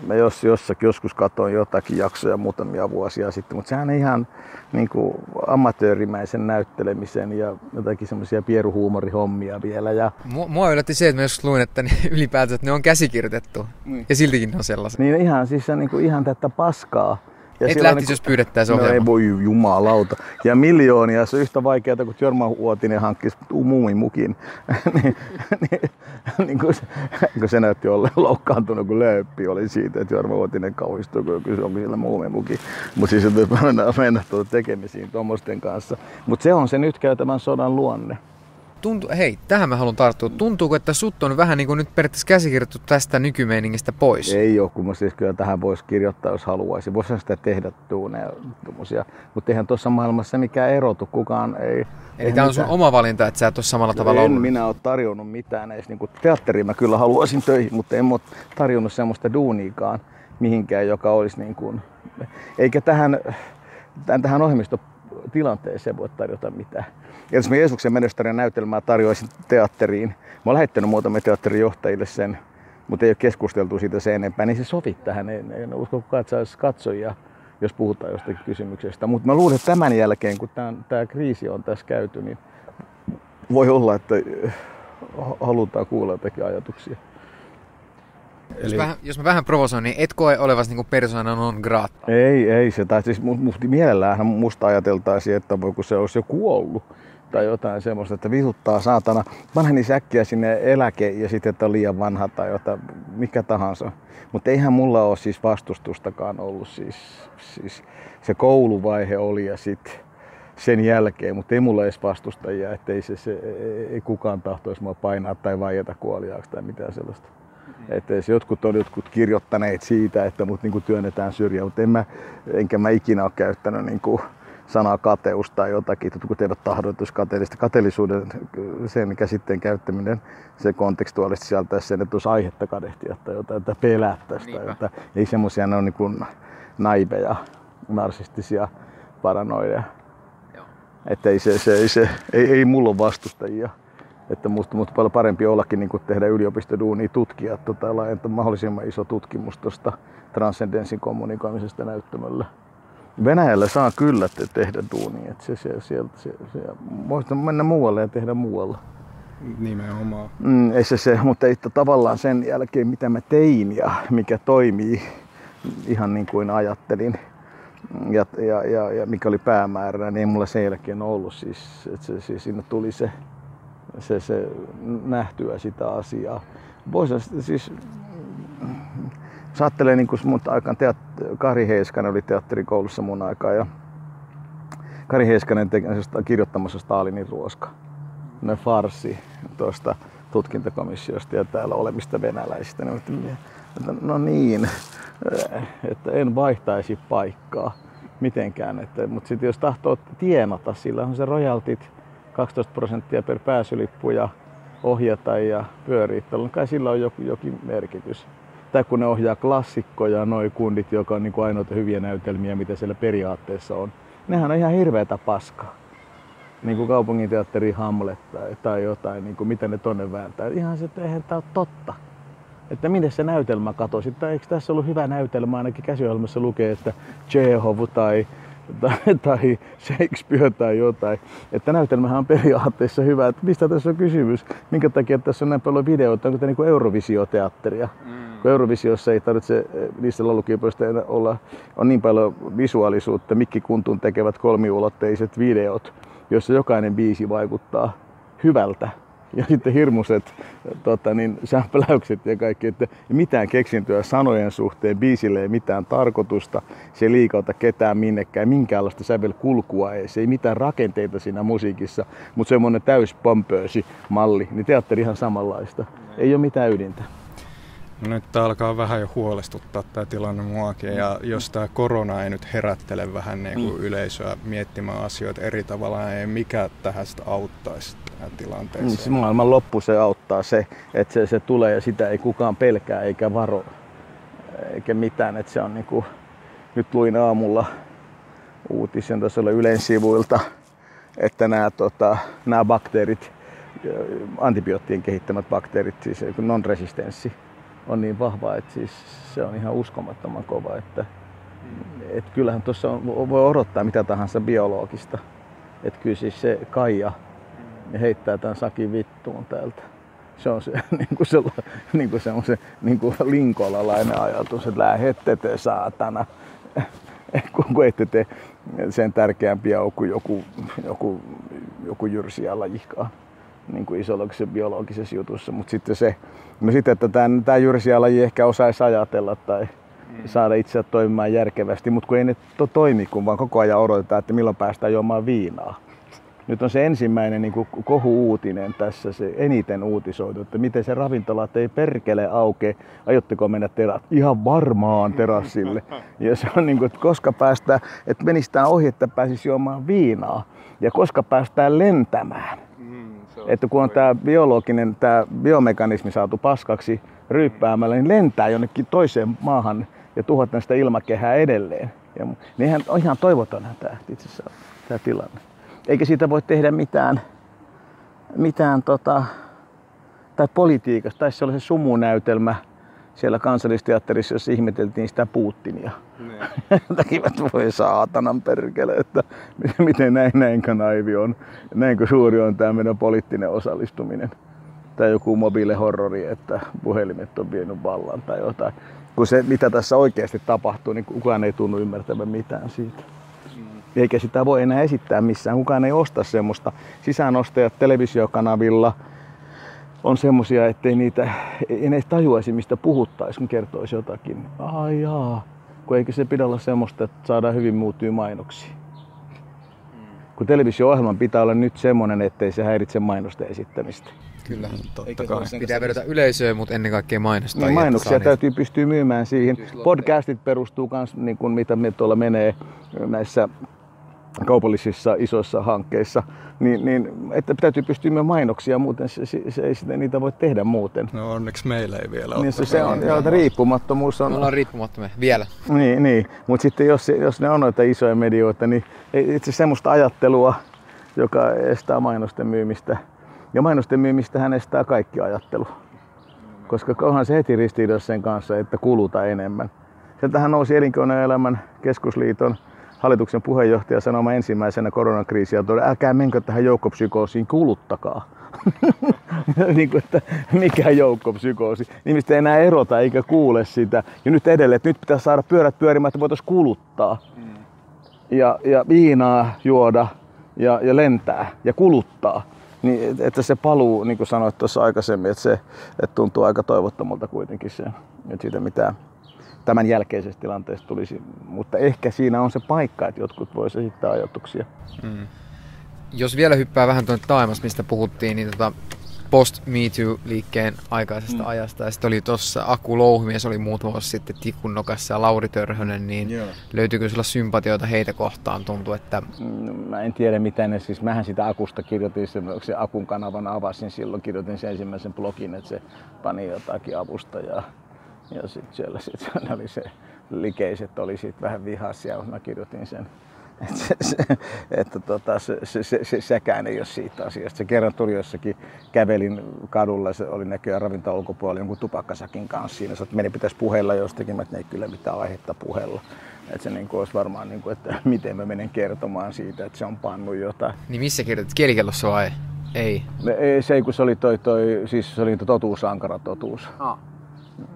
Mä jos, jossakin joskus katsoin jotakin jaksoja muutamia vuosia sitten, mutta sehän on ihan niin kuin amatöörimäisen näyttelemisen ja jotakin semmoisia pieruhuumorihommia vielä. Ja... Mua, mua yllätti se, että mä joskus luin, että ne, ylipäätään että ne on käsikirjoitettu. Mm. Ja siltikin ne on sellaisia. Niin ihan, siis se, niin kuin, ihan tätä paskaa ja Et lähtisi, niin, jos pyydettäisiin no ei voi jumalauta. Ja miljoonia, se on yhtä vaikeaa kuin Jorma Huotinen hankkisi muumimukin. niin, niin, niin kun, se, kun se näytti olla loukkaantunut, kun lööppi oli siitä, että Jorma Huotinen kauhistui, kun se on siellä muumimuki. Mutta siis että mennä, mennä tuota tekemisiin tuommoisten kanssa. Mutta se on se nyt käytävän sodan luonne tuntuu, hei, tähän mä haluan tarttua. Tuntuuko, että sut on vähän niin kuin nyt periaatteessa käsikirjoittu tästä nykymeiningistä pois? Ei ole, kun mä siis kyllä tähän voisi kirjoittaa, jos haluaisi. Voisi sitä tehdä tuuneja, mutta eihän tuossa maailmassa mikään erotu, kukaan ei... Eli tämä on sun oma valinta, että sä et ole samalla tavalla en ollut? minä ole tarjonnut mitään edes. Niin teatteriin mä kyllä haluaisin töihin, mutta en ole tarjonnut semmoista duuniikaan mihinkään, joka olisi niin kuin... Eikä tähän, tähän ohjelmistotilanteeseen voi tarjota mitään jos mä Jeesuksen menestärien näytelmää tarjoaisin teatteriin, mä oon lähettänyt muutamia teatterijohtajille sen, mutta ei ole keskusteltu siitä sen enempää, niin se sovi tähän. En, en usko, kukaan saisi katsojia, jos puhutaan jostakin kysymyksestä. Mutta mä luulen, että tämän jälkeen, kun tämä kriisi on tässä käyty, niin voi olla, että äh, halutaan kuulla jotakin ajatuksia. Eli... Jos, vähän, jos mä vähän provosoin, niin et koe olevasi niin persona non grata? Ei, ei se. Tai siis mielellään musta ajateltaisiin, että voi kun se olisi jo kuollut tai jotain semmoista, että vituttaa saatana. Vanheni säkkiä sinne eläke ja sitten, että on liian vanha tai jotain, mikä tahansa. Mutta eihän mulla ole siis vastustustakaan ollut. Siis, siis se kouluvaihe oli ja sitten sen jälkeen, mutta ei mulla edes vastustajia, että ei, se, se, ei kukaan tahtoisi mua painaa tai vaieta kuoliaaksi tai mitään sellaista. Että jotkut on jotkut kirjoittaneet siitä, että mut niinku työnnetään syrjään, mutta en mä, enkä mä ikinä ole käyttänyt niinku sanaa kateus tai jotakin, kun eivät tahdotus kateellista. Kateellisuuden sen käsitteen käyttäminen, se kontekstuaalisesti sieltä sen, että olisi aihetta kadehtia tai jotain, että pelättäisi. Tai jotain. Ei semmoisia, ne on niin kuin naiveja, narsistisia paranoideja. Että ei, se, se, ei, se, ei, ei mulla ole vastustajia. Että musta, musta paljon parempi ollakin niin kuin tehdä yliopistoduunia, tutkia tota, laajentaa mahdollisimman iso tutkimus tuosta transcendenssin kommunikoimisesta näyttämöllä. Venäjällä saa kyllä te tehdä duunia, että se, se, sieltä, se, se, voisi mennä muualle ja tehdä muualla. Nimenomaan. Mm, ei se, se, mutta että tavallaan sen jälkeen mitä mä tein ja mikä toimii ihan niin kuin ajattelin ja, ja, ja, ja mikä oli päämääränä, niin ei mulla sen jälkeen ollut. Siis, että se, siis sinne tuli se, se, se nähtyä sitä asiaa. Voisi siis jos ajattelee niin mun aikaan, teat- Kari Heiskanen oli teatterikoulussa mun aikaa ja Kari Heiskanen teki kirjoittamassa Stalinin ruoska. Ne farsi tuosta tutkintakomissiosta ja täällä olemista venäläisistä. Niin, no niin, että en vaihtaisi paikkaa mitenkään. Että, mutta sitten jos tahtoo tienata, sillä on se royaltit 12 prosenttia per pääsylippu ja ohjata ja pyörittää, kai sillä on joku, jokin merkitys tai kun ne ohjaa klassikkoja, noi kundit, joka on niin kuin ainoita hyviä näytelmiä, mitä siellä periaatteessa on. Nehän on ihan hirveätä paskaa. Niin kuin kaupunginteatteri Hamlet tai, tai jotain, niin kuin mitä ne tonne vääntää. Ihan se, että eihän tää ole totta. Että miten se näytelmä katosi. Että eikö tässä ollut hyvä näytelmä, ainakin käsiohjelmassa lukee, että Chekhov tai tai, tai Shakespeare tai jotain. Että näytelmähän on periaatteessa hyvä. Että mistä tässä on kysymys? Minkä takia tässä on näin paljon videoita? Onko tämä niin kuin Eurovisioteatteria? Mm kun Eurovisiossa ei tarvitse eh, niissä laulukipoista olla, on niin paljon visuaalisuutta, Mikki Kuntun tekevät kolmiulotteiset videot, joissa jokainen biisi vaikuttaa hyvältä. Ja sitten hirmuiset tota, niin, sämpläykset ja kaikki, että mitään keksintöä sanojen suhteen, biisille ei mitään tarkoitusta, se ei liikauta ketään minnekään, minkäänlaista sävelkulkua ei, se ei mitään rakenteita siinä musiikissa, mutta semmoinen täys malli, niin teatteri ihan samanlaista. Ei ole mitään ydintä. No nyt alkaa vähän jo huolestuttaa tämä tilanne muakin ja jos tämä korona ei nyt herättele vähän niin kuin mm. yleisöä miettimään asioita eri tavalla, niin ei mikä tähän sitä auttaisi tähän tilanteeseen. Niin, maailman loppu se auttaa se, että se, se tulee ja sitä ei kukaan pelkää eikä varo eikä mitään. Että se on niin kuin, nyt luin aamulla uutisen tuossa Ylen sivuilta, että nämä, tota, nämä bakteerit antibioottien kehittämät bakteerit, siis non-resistenssi, on niin vahva, että siis se on ihan uskomattoman kova. Että, et kyllähän tuossa voi odottaa mitä tahansa biologista. Että kyllä siis se Kaija heittää tämän sakin vittuun täältä. Se on se, niin kuin se, niin kuin semmoisen niin kuin linkolalainen ajatus, että lähette te saatana. Kun ette te sen tärkeämpiä ole kuin joku, joku, joku jyrsialajihkaa niin kuin isologisessa biologisessa jutussa. Mutta sitten se, no sitten, että tämä, tämä jyrsialaji ehkä osaisi ajatella tai mm. saada itseä toimimaan järkevästi, mutta kun ei ne to, toimi, kun vaan koko ajan odotetaan, että milloin päästään juomaan viinaa. Nyt on se ensimmäinen niin kuin kohu-uutinen tässä, se eniten uutisoitu, että miten se ravintolat ei perkele auke. Aiotteko mennä teras? Ihan varmaan terassille. Ja se on niin kuin, että koska päästään, että menistään ohi, että pääsisi juomaan viinaa. Ja koska päästään lentämään. Että kun on tämä biologinen, tämä biomekanismi saatu paskaksi ryyppäämällä, niin lentää jonnekin toiseen maahan ja tuhota sitä ilmakehää edelleen. Ja, niin on ihan toivoton tämä itse asiassa tämä tilanne eikä siitä voi tehdä mitään, mitään tota, tai politiikasta. Tai se oli se sumunäytelmä siellä kansallisteatterissa, jossa ihmeteltiin sitä Putinia. Takivät voi saatanan perkele, että miten näin, näinkö naivi on, näinkö suuri on tämä meidän poliittinen osallistuminen. Tai joku mobiilihorrori, että puhelimet on vienyt vallan tai jotain. Kun se, mitä tässä oikeasti tapahtuu, niin kukaan ei tunnu ymmärtävän mitään siitä eikä sitä voi enää esittää missään. Kukaan ei osta semmoista. Sisäänostajat televisiokanavilla on semmosia, ettei niitä ei edes tajuaisi, mistä puhuttaisiin, kun kertoisi jotakin. Ai jaa, kun eikö se pidä olla semmoista, että saadaan hyvin muuttua mainoksia. Kun televisio-ohjelman pitää olla nyt semmoinen, ettei se häiritse mainosten esittämistä. Kyllä, mm, totta kai. Pitää vedetä yleisöä, mutta ennen kaikkea mainostaa. Niin, mainoksia täytyy pystyä myymään siihen. Podcastit perustuu myös, niin kuin mitä me tuolla menee näissä kaupallisissa isoissa hankkeissa, niin, niin että täytyy pystyä myymään mainoksia, muuten se, se, se ei sitä, niitä voi tehdä muuten. No onneksi meillä ei vielä niin, se, se on, joo, riippumattomuus on... Me ollaan riippumattomia, vielä. Niin, niin. mutta sitten jos, jos ne on noita isoja medioita, niin itse semmoista ajattelua, joka estää mainosten myymistä. Ja mainosten myymistä hän estää kaikki ajattelu. Koska onhan se heti ristiriidassa sen kanssa, että kuluta enemmän. Sieltähän nousi elinkeinoelämän keskusliiton hallituksen puheenjohtaja sanoma ensimmäisenä koronakriisiä, että älkää menkö tähän joukkopsykoosiin, kuluttakaa. niin kuin, että mikä joukkopsykoosi. Ihmiset ei enää erota eikä kuule sitä. Ja nyt edelleen, että nyt pitää saada pyörät pyörimään, että voitaisiin kuluttaa. Mm. Ja, ja viinaa juoda ja, ja lentää ja kuluttaa. Niin, että se paluu, niin kuin sanoit tuossa aikaisemmin, että se että tuntuu aika toivottomalta kuitenkin se, että siitä mitään tämän jälkeisestä tilanteesta tulisi. Mutta ehkä siinä on se paikka, että jotkut voisivat esittää ajatuksia. Mm. Jos vielä hyppää vähän tuonne taimas, mistä puhuttiin, niin tota, post Me Too-liikkeen aikaisesta mm. ajasta. Ja sitten oli tuossa Aku Louhimies, oli muutama vuosi sitten Tikun nokassa ja Lauri Törhönen, niin Joo. löytyykö sulla sympatioita heitä kohtaan? Tuntuu, että... No, mä en tiedä mitä ne, siis mähän sitä Akusta kirjoitin, se, se Akun kanavan avasin silloin, kirjoitin sen ensimmäisen blogin, että se pani jotakin avusta ja sitten siellä sit, oli se likeiset oli sit vähän vihaisia, kun mä kirjoitin sen. Että, se, se, että tota, se, se, se, se, sekään ei ole siitä asiasta. Se kerran tuli jossakin, kävelin kadulla, se oli näköjään ravintola ulkopuolella jonkun tupakkasakin kanssa siinä. että meidän pitäisi puhella jostakin, että ei kyllä mitään aihetta puhella. Että se niin kuin olisi varmaan, niin kuin, että miten mä menen kertomaan siitä, että se on pannu jotain. Niin missä kirjoitit? Kielikellossa vai? Ei. Ei, se ei kun se oli toi, toi siis se oli totuus, ankara totuus. Ah.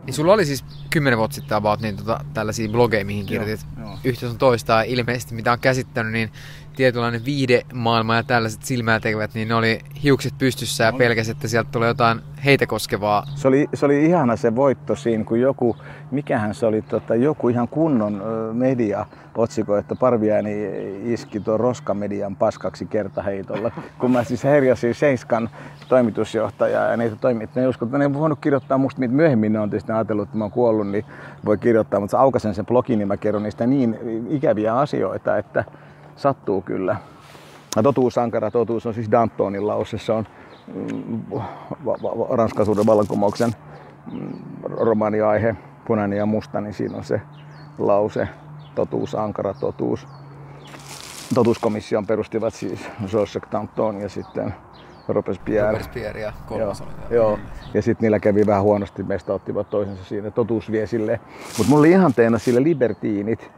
Niin sulla oli siis kymmenen vuotta sitten about niin tota, tällaisia blogeja, mihin kirjoitit yhtä sun toista. Ilmeisesti mitä on käsittänyt, niin tietynlainen viidemaailma ja tällaiset silmää tekevät, niin ne oli hiukset pystyssä ja pelkäs, että sieltä tulee jotain heitä koskevaa. Se oli, se oli ihana se voitto siinä, kun joku, mikähän se oli, tota, joku ihan kunnon media otsikoi, että Parviani iski tuon roskamedian paskaksi kertaheitolla. kun mä siis herjasin Seiskan toimitusjohtajaa ja niitä toimittajia, ne uskon, että ne ei voinut kirjoittaa musta, mitä myöhemmin ne on tietysti ajatellut, että mä oon kuollut, niin voi kirjoittaa, mutta aukasen sen blogin, niin mä kerron niistä niin ikäviä asioita, että sattuu kyllä. Ja totuus, ankara totuus on siis Dantonin lause, se on mm, ranskaisuuden vallankumouksen mm, romaaniaihe, punainen ja musta, niin siinä on se lause, totuus, ankara, totuus. Totuuskomission perustivat siis Joseph Danton ja sitten Robespierre. Robespierre ja kolmas Joo, oli joo. ja sitten niillä kävi vähän huonosti, meistä ottivat toisensa siinä, totuus vie silleen. Mutta mulla oli ihanteena sillä Libertiinit,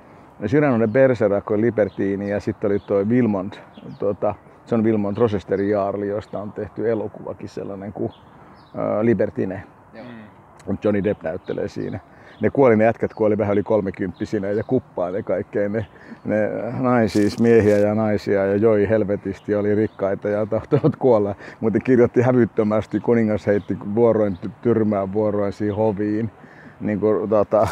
Cyrano de Bergerac oli Libertiini ja sitten oli toi Vilmont, tuota, se on Vilmont Rosesterin Jaarli, josta on tehty elokuvakin sellainen kuin äh, Libertine. Johnny Depp näyttelee siinä. Ne kuoli, ne jätkät kuoli vähän yli kolmekymppisinä ja kuppaa ne kaikkein. Ne, ne naisia, miehiä ja naisia ja joi helvetisti ja oli rikkaita ja tahtoivat kuolla. Mutta kirjoitti hävyttömästi, kuningas heitti vuoroin tyrmää vuoroin siihen hoviin. Niin kuin tota,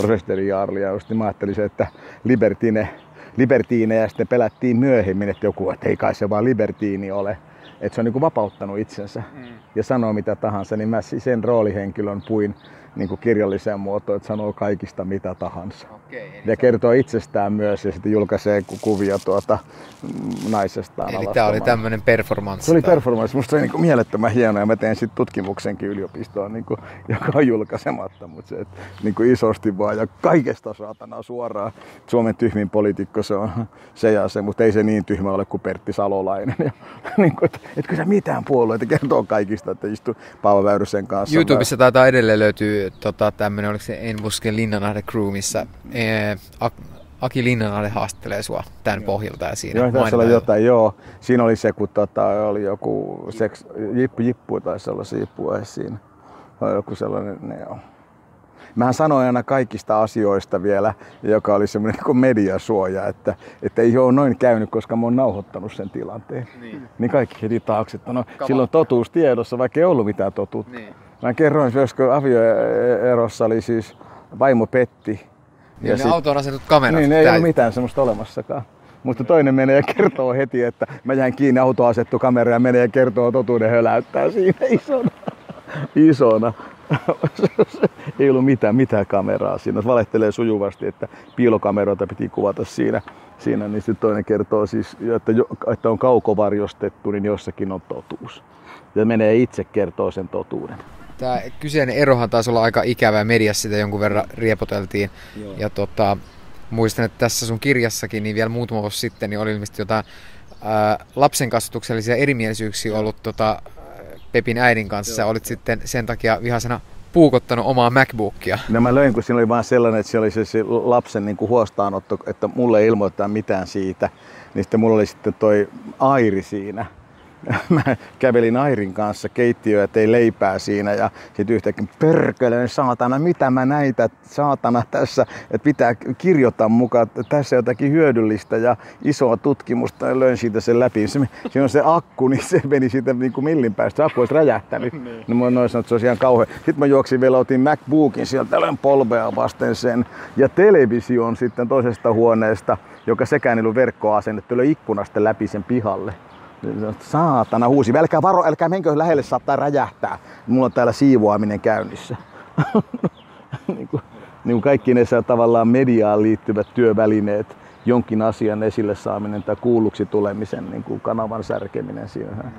Rosesterin Jaarli. Ja just, niin mä ajattelin se, että Libertine, Libertiine ja sitten pelättiin myöhemmin, että joku, että ei kai se vaan Libertiini ole. Että se on niin kuin vapauttanut itsensä mm. ja sanoo mitä tahansa, niin mä sen roolihenkilön puin niin kuin kirjalliseen muotoon, että sanoo kaikista mitä tahansa. Okei, eli, Ja kertoo itsestään myös ja sitten julkaisee ku- kuvia tuota mm, naisestaan eli alastomaan. tää oli tämmönen performanssi. Se oli tää. performance. Musta se oli niin mielettömän hieno ja mä tein sitten tutkimuksenkin yliopistoon, niin kuin, joka on julkaisematta, mutta se, että niin kuin isosti vaan ja kaikesta saatana suoraan. Suomen tyhmin poliitikko se on se ja se, mutta ei se niin tyhmä ole kuin Pertti Salolainen. Ja, niin kuin, että, etkö sä mitään puolueita kertoo kaikista, että istuu Paavo Väyrysen kanssa. YouTubessa taitaa edelleen löytyy tota, tämmönen, oliko se Enbusken Linnanahde Crew, missä Aki Linnanahde haastattelee sua tämän pohjalta ja siinä Joo, tässä oli jotain, joo. Siinä oli se, kun tota, oli joku seks, jippu, jippu taisi olla se jippu edes siinä. Oli joku sellainen, ne, joo. Mähän sanoin aina kaikista asioista vielä, joka oli semmoinen niin mediasuoja, että, että ei ole noin käynyt, koska mä oon nauhoittanut sen tilanteen. Niin, niin kaikki heti taakse, että no, silloin totuus tiedossa, vaikka ei ollut mitään totuutta. Niin. Mä kerroin, koska avioerossa oli siis vaimo Petti. Niin ne autoon asennut kamerat. Niin, ei Tää- ole mitään semmoista olemassakaan. Mutta toinen menee ja kertoo heti, että mä jäin kiinni, auto asettu kamera ja menee ja kertoo totuuden höläyttää siinä isona. isona. ei ollut mitään, mitään kameraa siinä. Valehtelee sujuvasti, että piilokameroita piti kuvata siinä. siinä niin sitten toinen kertoo siis, että, jo, että on kaukovarjostettu, niin jossakin on totuus. Ja menee itse kertoo sen totuuden. Tämä kyseinen erohan taisi olla aika ikävä mediassa sitä jonkun verran riepoteltiin. Joo. Ja tota, muistan, että tässä sun kirjassakin niin vielä muutama vuosi sitten niin oli ilmeisesti jotain ää, lapsen kasvatuksellisia erimielisyyksiä ollut tota, Pepin äidin kanssa. Sä olit sitten sen takia vihasena puukottanut omaa MacBookia. No mä löin, kun siinä oli vaan sellainen, että siellä oli se, se lapsen niin kuin huostaanotto, että mulle ei ilmoittaa mitään siitä. Niin sitten mulla oli sitten toi Airi siinä. Mä kävelin Airin kanssa keittiöön ja tein leipää siinä ja sitten yhtäkkiä pörkölön saatana, mitä mä näitä saatana tässä, että pitää kirjoittaa mukaan, että tässä on jotakin hyödyllistä ja isoa tutkimusta ja löin siitä sen läpi. Se, siinä on se akku, niin se meni siitä niin kuin millin päästä, se akku olisi räjähtänyt. No mä noin sanoin, että se olisi ihan kauhean. Sitten mä juoksin vielä, otin MacBookin sieltä, löin polvea vasten sen ja television sitten toisesta huoneesta, joka sekään ei ollut verkkoa asennettu, löi ikkunasta läpi sen pihalle. Saatana huusi, älkää varo, älkää menkö lähelle, saattaa räjähtää. Mulla on täällä siivoaminen käynnissä. niin, kuin, niin kuin kaikki ne tavallaan mediaan liittyvät työvälineet, jonkin asian esille saaminen tai kuulluksi tulemisen niin kuin kanavan särkeminen siinä.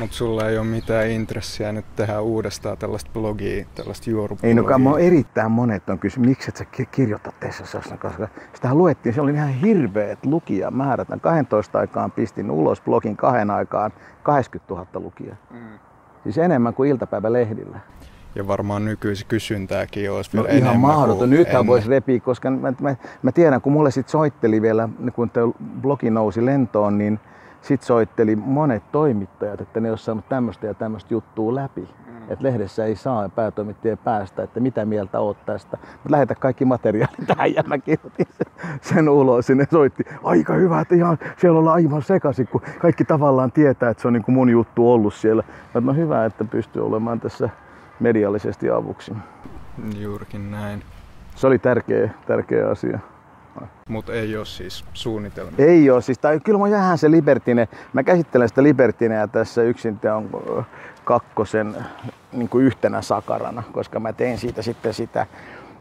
Mutta sulla ei ole mitään intressiä nyt tehdä uudestaan tällaista blogia, tällaista juorublogia. Ei no kai mä erittäin monet on kysynyt, miksi et sä ki- kirjoita tässä jossain, koska sitä luettiin, se oli ihan hirveet lukijamäärät. Mä 12 aikaan pistin ulos blogin kahden aikaan 80 000 lukijaa. Mm. Siis enemmän kuin iltapäivälehdillä. Ja varmaan nykyisin kysyntääkin olisi No vielä ihan enemmän mahdoton. kuin Nythän voisi repiä, koska mä, mä, mä tiedän, kun mulle sit soitteli vielä, kun blogi nousi lentoon, niin sit soitteli monet toimittajat, että ne olisi saanut tämmöistä ja tämmöistä juttua läpi. Mm. Että lehdessä ei saa päätoimittajien päästä, että mitä mieltä oot tästä. Mutta lähetä kaikki materiaalit tähän ja mä kirjoitin sen, sen ulos. Sinne soitti, aika hyvä, että ihan siellä ollaan aivan sekaisin, kun kaikki tavallaan tietää, että se on niin kuin mun juttu ollut siellä. Mä, no hyvä, että pystyy olemaan tässä mediallisesti avuksi. Juurikin näin. Se oli tärkeä, tärkeä asia. Mutta ei ole siis suunnitelmia. Ei ole, siis tai kyllä mä jäähän se Libertine. Mä käsittelen sitä Libertineä tässä yksin ö, kakkosen niin kuin yhtenä sakarana, koska mä tein siitä sitten sitä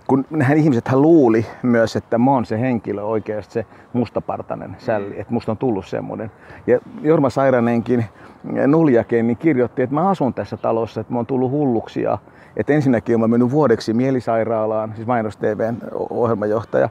kun nähän ihmiset luuli myös, että mä oon se henkilö oikeasti se mustapartainen sälli, että musta on tullut semmoinen. Ja Jorma Sairanenkin Nuljake niin kirjoitti, että mä asun tässä talossa, että mä oon tullut hulluksi ja että ensinnäkin mä mennyt vuodeksi mielisairaalaan, siis Mainos TVn ohjelmajohtaja,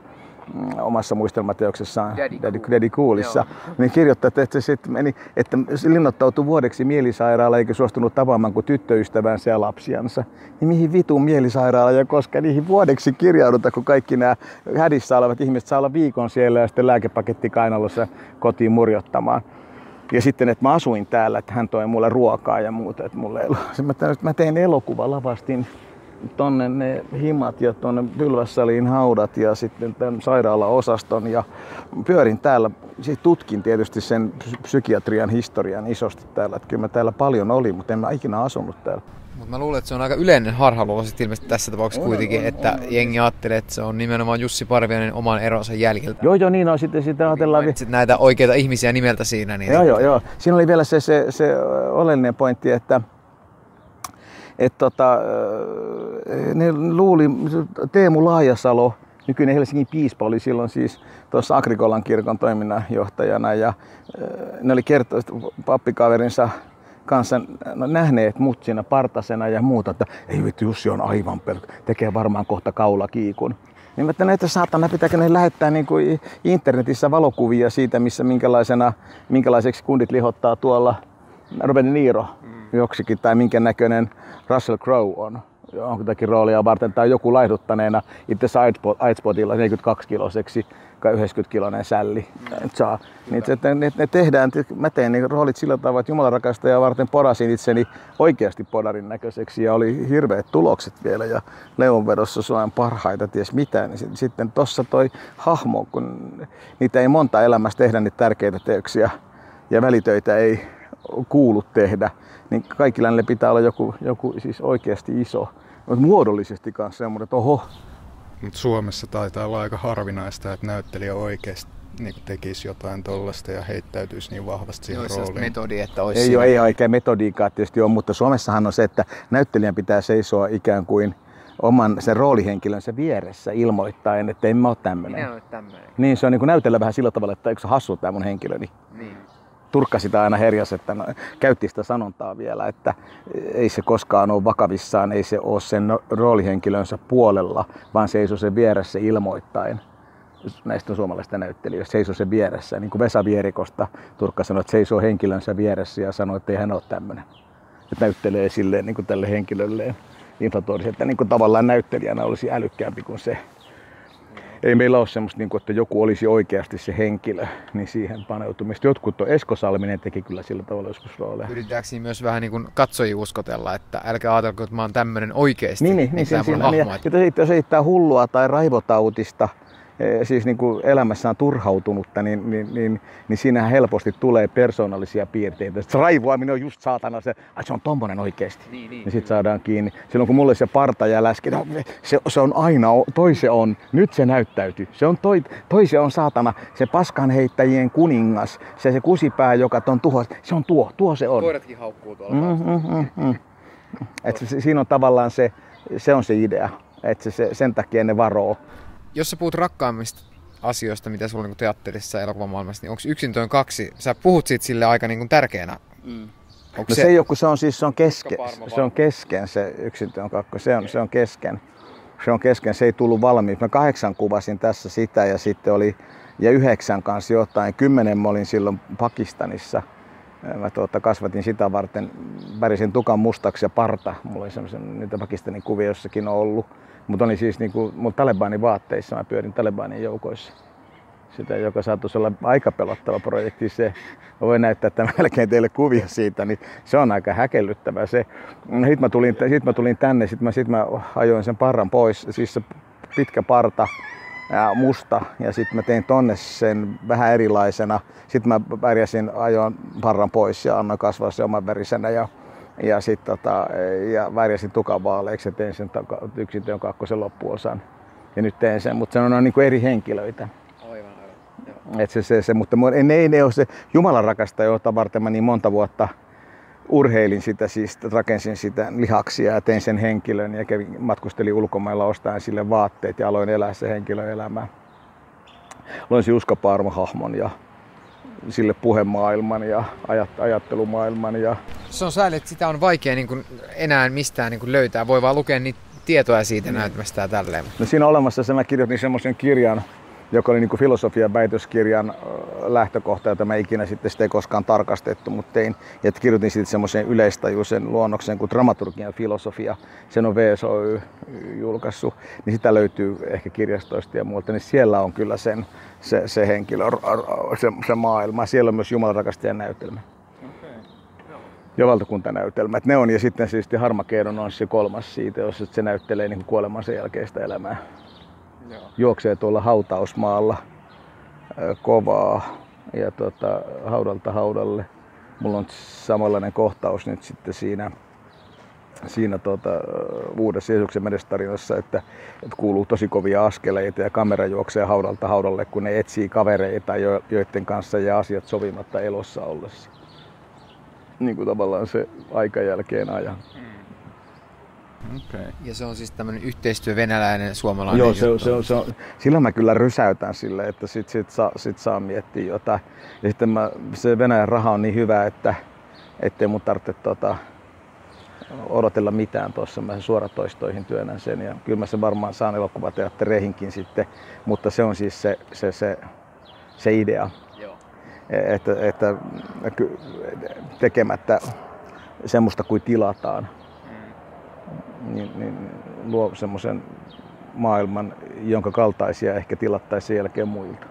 omassa muistelmateoksessaan Daddy Daddy, Cool. Daddy Coolissa, niin kirjoittaa, että, että, se meni, että se linnoittautui vuodeksi mielisairaala eikä suostunut tapaamaan kuin tyttöystävänsä ja lapsiansa. Niin mihin vitun mielisairaala ja koska niihin vuodeksi kirjauduta, kun kaikki nämä hädissä olevat ihmiset saa olla viikon siellä ja sitten lääkepaketti kainalossa kotiin murjottamaan. Ja sitten, että mä asuin täällä, että hän toi mulle ruokaa ja muuta. Että mulle ei ollut. Sitten mä, tein- mä tein elokuva, lavastin tonne ne himat ja tonne Pylvässaliin haudat ja sitten tämän sairaalaosaston ja pyörin täällä. Siis tutkin tietysti sen psy- psykiatrian historian isosti täällä. Että kyllä mä täällä paljon oli, mutta en mä ikinä asunut täällä. Mutta mä luulen, että se on aika yleinen harhaluulo ilmeisesti tässä tapauksessa kuitenkin, että jengi ajattelee, että se on nimenomaan Jussi Parviainen oman eronsa jäljiltä. Joo, joo, niin on. Sitten, sitten ajatellaan... vi- Mainitsit näitä oikeita ihmisiä nimeltä siinä, niin Joo, joo, joo. Siinä oli vielä se, se, se oleellinen pointti, että et tota, ne luuli, Teemu Laajasalo, nykyinen Helsingin piispa oli silloin siis tuossa Agrikolan kirkon toiminnanjohtajana ja ne oli kertonut pappikaverinsa kanssa no, nähneet mut siinä partasena ja muuta, että ei vittu Jussi on aivan pelkkä, tekee varmaan kohta kaulakiikun. Niin mä että näitä saatana, pitääkö ne lähettää niin kuin internetissä valokuvia siitä, missä minkälaisena, minkälaiseksi kundit lihottaa tuolla Robert De Niro joksikin tai minkä näköinen Russell Crowe on jonkutakin roolia varten tai joku laihduttaneena itse Aidspotilla 42 kiloseksi 90 kilonen sälli saa. Niin, että ne, ne, tehdään, mä tein ne roolit sillä tavalla, että Jumalan rakastajaa varten porasin itseni oikeasti podarin näköiseksi ja oli hirveät tulokset vielä ja leonvedossa Suomen parhaita ties mitä. Niin sit- sitten tossa toi hahmo, kun niitä ei monta elämässä tehdä niitä tärkeitä teoksia ja välitöitä ei kuulu tehdä, niin kaikilla niille pitää olla joku, joku siis oikeasti iso, mutta muodollisesti kanssa semmoinen, että oho, Mutta Suomessa taitaa olla aika harvinaista, että näyttelijä oikeasti niin tekisi jotain tollasta ja heittäytyisi niin vahvasti siihen olisi sellaista rooliin. metodia, että olisi ei siinä- ole, ei oikein metodiikkaa tietysti ole, mutta Suomessahan on se, että näyttelijän pitää seisoa ikään kuin oman sen roolihenkilönsä vieressä ilmoittaen, että en mä ole tämmöinen. Minä olen tämmöinen. Niin, se on niin kuin näytellä vähän sillä tavalla, että eikö se hassu tämä mun henkilöni. Niin. Turkka sitä aina herjas, että no, käytti sitä sanontaa vielä, että ei se koskaan ole vakavissaan, ei se ole sen roolihenkilönsä puolella, vaan seisoo sen vieressä ilmoittain. Näistä suomalaisista näyttelijöistä, seisoo sen vieressä. Niin kuin Vesa Vierikosta Turkka sanoi, että seisoo henkilönsä vieressä ja sanoi, että ei hän ole tämmöinen. Että näyttelee silleen niin kuin tälle henkilölleen inflatorisesti, että niin kuin tavallaan näyttelijänä olisi älykkäämpi kuin se. Ei meillä ole semmoista, niin kuin, että joku olisi oikeasti se henkilö, niin siihen paneutumista. Jotkut on, Esko Salminen teki kyllä sillä tavalla joskus rooleja. Yritetäänkö siinä myös vähän niin kuin katsojia uskotella, että älkää ajatelko, että mä oon tämmöinen oikeasti. Niin, niin, niin tää se, mun siinä, niin, hahmo, ja, että- jos esittää- jos esittää hullua tai raivotautista, eh, siis niin kuin elämässään turhautunutta, niin, niin, niin, niin siinähän helposti tulee persoonallisia piirteitä. Se raivoaminen on just saatana se, ai se on tommonen oikeasti. Niin, niin, niin sit saadaan kiinni. Silloin kun mulle se parta ja läski, no, se, se on aina, toi se on, nyt se näyttäytyy. Se on toi, toi se on saatana, se paskan heittäjien kuningas, se, se kusipää, joka ton tuhos, se on tuo, tuo se on. Koiratkin haukkuu tuolla. Mm, mm, mm, mm. Et se, se, siinä on tavallaan se, se on se idea, että se, se, sen takia ne varoo. Jos sä puhut rakkaimmista asioista, mitä sulla on niin teatterissa ja elokuvamaailmassa, niin onko yksin työn kaksi? Sä puhut siitä sille aika niin kuin tärkeänä. Mm. Onko No se, ei ole, kun se on siis se on kesken, se on kesken se yksintyön kakko, se on, se on kesken. Se on kesken, se ei tullut valmiiksi. Mä kahdeksan kuvasin tässä sitä ja sitten oli ja yhdeksän kanssa jotain. Kymmenen mä olin silloin Pakistanissa. Mä tuota, kasvatin sitä varten, värisin tukan mustaksi ja parta. Mulla oli semmoisen, niitä Pakistanin kuvia jossakin on ollut. Mutta oli siis niinku, mun Talebanin vaatteissa, mä pyörin Talebanin joukoissa. Sitä, joka saattaisi olla aika pelottava projekti se. Mä voin näyttää tämän melkein teille kuvia siitä, niin se on aika häkellyttävä se. Sitten mä tulin, sit mä tulin tänne, sitten mä, sit mä ajoin sen parran pois, siis se pitkä parta, ja musta ja sitten mä tein tonne sen vähän erilaisena. Sitten mä pärjäsin, ajoin parran pois ja annoin kasvaa se oman värisenä ja, ja sitten tota, ja värjäsin tukan vaaleiksi ja tein sen yksin teon kakkosen loppuosan. Ja nyt teen sen, mutta se on niin kuin eri henkilöitä. Aivan, aivan. Et se, se, se, mutta mun- ei, ei ne ole se Jumalan rakastaja, jota varten mä niin monta vuotta urheilin sitä, siis rakensin sitä lihaksia ja tein sen henkilön ja kävin, matkustelin ulkomailla ostaen sille vaatteet ja aloin elää se henkilön elämää. Loin Juska Parma-hahmon ja sille puhemaailman ja ajat, ajattelumaailman ja Se on sääli, että sitä on vaikea niin kuin enää mistään niin kuin löytää. Voi vaan lukea niitä tietoja siitä Mm. näyttämästä ja tälleen. No siinä olemassa se, mä kirjoitin semmoisen kirjan joka oli niin filosofian väitöskirjan lähtökohta, jota mä ikinä sitten sitä ei koskaan tarkastettu, mutta tein, että kirjoitin sitten semmoisen yleistajuisen luonnoksen kuin dramaturgian filosofia, sen on VSOY julkaissut, niin sitä löytyy ehkä kirjastoista ja muualta, niin siellä on kyllä sen, se, se henkilö, se, se maailma, siellä on myös Jumalan rakastajan näytelmä ja valtakuntanäytelmä. ne on, ja sitten siis Harmakeidon on se kolmas siitä, jos se näyttelee niin kuolemansa jälkeistä elämää. Joo. Juoksee tuolla hautausmaalla kovaa ja tota, haudalta haudalle. Mulla on samanlainen kohtaus nyt sitten siinä, siinä tota, uudessa Jeesuksen medestarinassa, että, että kuuluu tosi kovia askeleita ja kamera juoksee haudalta haudalle, kun ne etsii kavereita, joiden kanssa ja asiat sovimatta elossa ollessa niin kuin tavallaan se aikajälkeen ajan. Mm. Okay. Ja se on siis tämmöinen yhteistyö venäläinen suomalainen Joo, se, se, on, se on, silloin mä kyllä rysäytän sille, että sit, sit, saa, sit saa miettiä jotain. Ja sitten mä, se Venäjän raha on niin hyvä, että ettei mun tarvitse tota, odotella mitään tuossa. Mä suoratoistoihin työnnän sen ja kyllä mä sen varmaan saan elokuvateattereihinkin sitten, mutta se on siis se, se, se, se idea että, että tekemättä semmoista kuin tilataan, niin, niin luo semmoisen maailman, jonka kaltaisia ehkä tilattaisiin sen jälkeen muilta.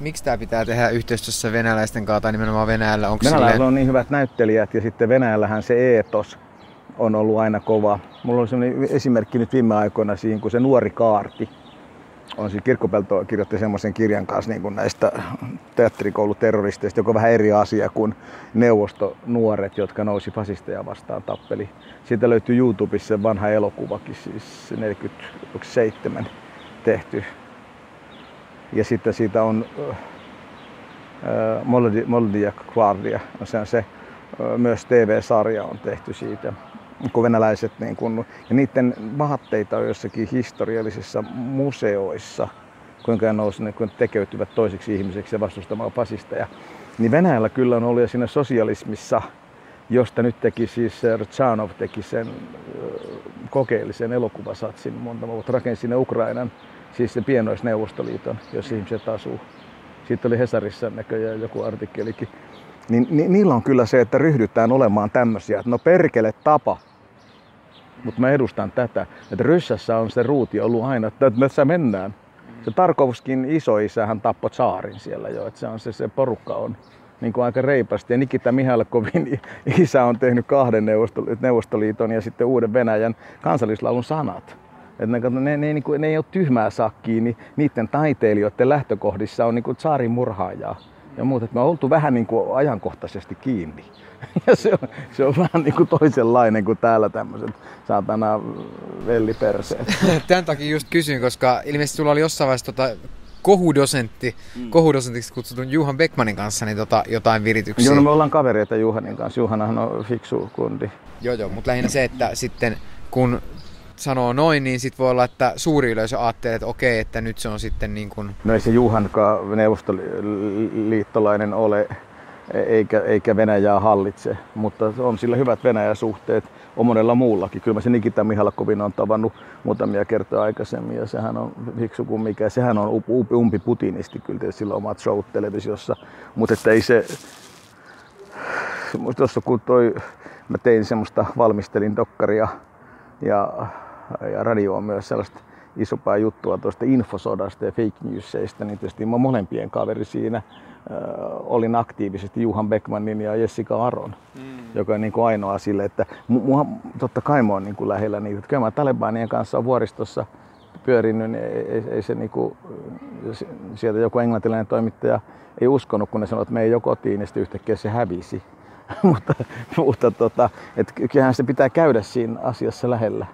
Miksi tämä pitää tehdä yhteistyössä venäläisten kanssa tai nimenomaan Venäjällä? Onko Venäjällä silleen... on niin hyvät näyttelijät ja sitten Venäjällähän se eetos on ollut aina kova. Mulla on sellainen esimerkki nyt viime aikoina siinä, kun se nuori kaarti, on siis Kirkkopelto kirjoitti semmoisen kirjan kanssa niin kuin näistä teatterikouluterroristeista, joka on vähän eri asia kuin neuvostonuoret, jotka nousi fasisteja vastaan tappeli. Siitä löytyy YouTubessa vanha elokuvakin, siis 47 tehty. Ja sitten siitä on äh, Moldia Kvardia, se on se, äh, myös TV-sarja on tehty siitä kun venäläiset, niin kun, ja niiden vaatteita on jossakin historiallisissa museoissa, kuinka ne nousi, ne, kun tekeytyvät toiseksi ihmiseksi ja vastustamaan fasisteja. Niin Venäjällä kyllä on ollut ja siinä sosialismissa, josta nyt teki siis Rchanov teki sen kokeellisen elokuvasatsin monta vuotta, rakensi sinne Ukrainan, siis sen pienoisneuvostoliiton, jos ihmiset asuu. Siitä oli Hesarissa näköjään joku artikkelikin. Niin, ni, niillä on kyllä se, että ryhdytään olemaan tämmöisiä, että no perkele tapa, mutta mä edustan tätä. Että Ryssässä on se ruuti ollut aina, että tässä mennään. Se Tarkovskin isoisähän tappoi saarin siellä jo, että se, on se, se porukka on niin kuin aika reipasti. Ja Nikita Mihalkovin isä on tehnyt kahden Neuvostoliiton ja sitten uuden Venäjän kansallislaulun sanat. Että ne, ne, ne, ne, ne ei ole tyhmää sakkiin, niin niiden taiteilijoiden lähtökohdissa on niin kuin tsaarin murhaajaa ja muuta. Että me on oltu vähän niin kuin ajankohtaisesti kiinni. Ja se on, se on vähän niin kuin toisenlainen kuin täällä tämmöiset saatana velliperseet. Tämän takia just kysyin, koska ilmeisesti sulla oli jossain vaiheessa tota kohudosentti, mm. kohudosentiksi kutsutun Juhan Beckmanin kanssa niin tota, jotain virityksiä. Joo, no me ollaan kavereita Juhanin kanssa. Juhanahan on fiksu kundi. Joo, joo, mutta lähinnä se, että sitten kun sanoo noin, niin sitten voi olla, että suuri yleisö ajattelee, että okei, että nyt se on sitten niin kuin... No ei se Juhankaan neuvostoliittolainen ole eikä, eikä Venäjää hallitse, mutta on sillä hyvät Venäjä-suhteet. On monella muullakin. Kyllä mä se Nikita Mihalkovin on tavannut muutamia kertoja aikaisemmin ja sehän on fiksu kuin mikä. Sehän on umpi putinisti kyllä, sillä on omat show televisiossa. Mutta että ei se... Tuossa kun toi, mä tein semmoista, valmistelin dokkaria ja, ja radio on myös sellaista isompaa juttua tuosta infosodasta ja fake newsseista, niin tietysti mä molempien kaveri siinä olin aktiivisesti Juhan Beckmanin ja Jessica Aron, mm. joka on niin kuin ainoa sille, että mua, totta kai mä oon niin kuin lähellä niitä. Kyllä mä Talebanien kanssa on vuoristossa pyörinyt, niin ei, ei, ei se niin kuin, sieltä joku englantilainen toimittaja ei uskonut, kun ne sanoi, että me ei jo kotiin, niin yhtäkkiä se hävisi. mutta mutta tota, et kyllähän se pitää käydä siinä asiassa lähellä.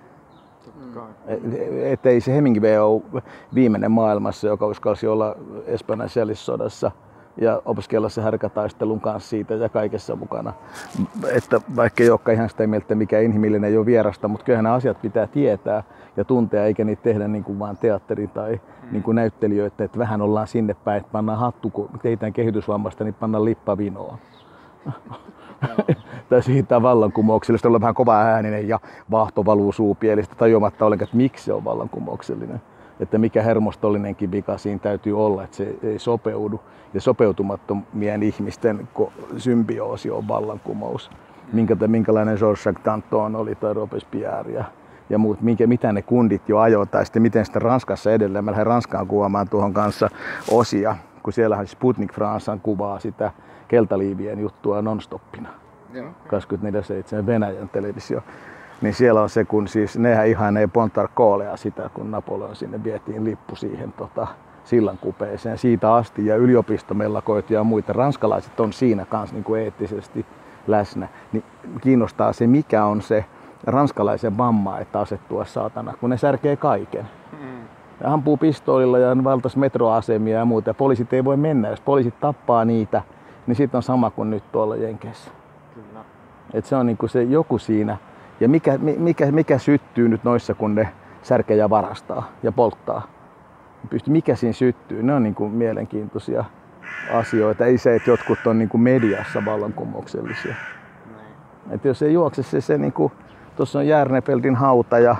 Että ei se Hemingway ole viimeinen maailmassa, joka uskalsi olla Espanjan sodassa ja opiskella se härkätaistelun kanssa siitä ja kaikessa mukana. Että vaikka ei olekaan ihan sitä mieltä, mikä inhimillinen ei ole vierasta, mutta kyllähän nämä asiat pitää tietää ja tuntea, eikä niitä tehdä niin kuin vaan teatteri tai niin kuin näyttelijöitä, että vähän ollaan sinne päin, että pannaan hattu, kun teitään kehitysvammasta, niin pannaan lippavinoa. tai siitä vallankumouksellista olla vähän kova ääninen ja vahto valuu suupielistä tajuamatta ollenkaan, että miksi se on vallankumouksellinen. että mikä hermostollinenkin vika siinä täytyy olla, että se ei sopeudu. Ja sopeutumattomien ihmisten symbioosi on vallankumous. Minkä, minkälainen Georges Danton oli tai Robespierre ja, ja muut, minkä, mitä ne kundit jo ajoivat, tai sitten miten sitten Ranskassa edelleen. Mä lähden Ranskaan kuvaamaan tuohon kanssa osia, kun siellähän Sputnik Fransan kuvaa sitä keltaliivien juttua nonstoppina. 24-7 Venäjän televisio niin siellä on se, kun siis nehän ihan ei Pontar koolea sitä, kun Napoleon sinne vietiin lippu siihen tota, sillan kupeeseen siitä asti ja yliopistomellakoita ja muita. Ranskalaiset on siinä kanssa niin kuin eettisesti läsnä. Niin kiinnostaa se, mikä on se ranskalaisen vamma, että asettua saatana, kun ne särkee kaiken. Ja ampuu pistoolilla ja valtas metroasemia ja muuta. Ja poliisit ei voi mennä. Jos poliisit tappaa niitä, niin sitten on sama kuin nyt tuolla Jenkeissä. Kyllä. Et se on niinku se joku siinä ja mikä, mikä, mikä syttyy nyt noissa, kun ne särkejä varastaa ja polttaa? Mikä siinä syttyy? Ne on niin kuin mielenkiintoisia asioita. Ei se, että jotkut on niin kuin mediassa vallankumouksellisia. Että jos ei juokse se, se niin kuin, tuossa on Järnefeltin hauta ja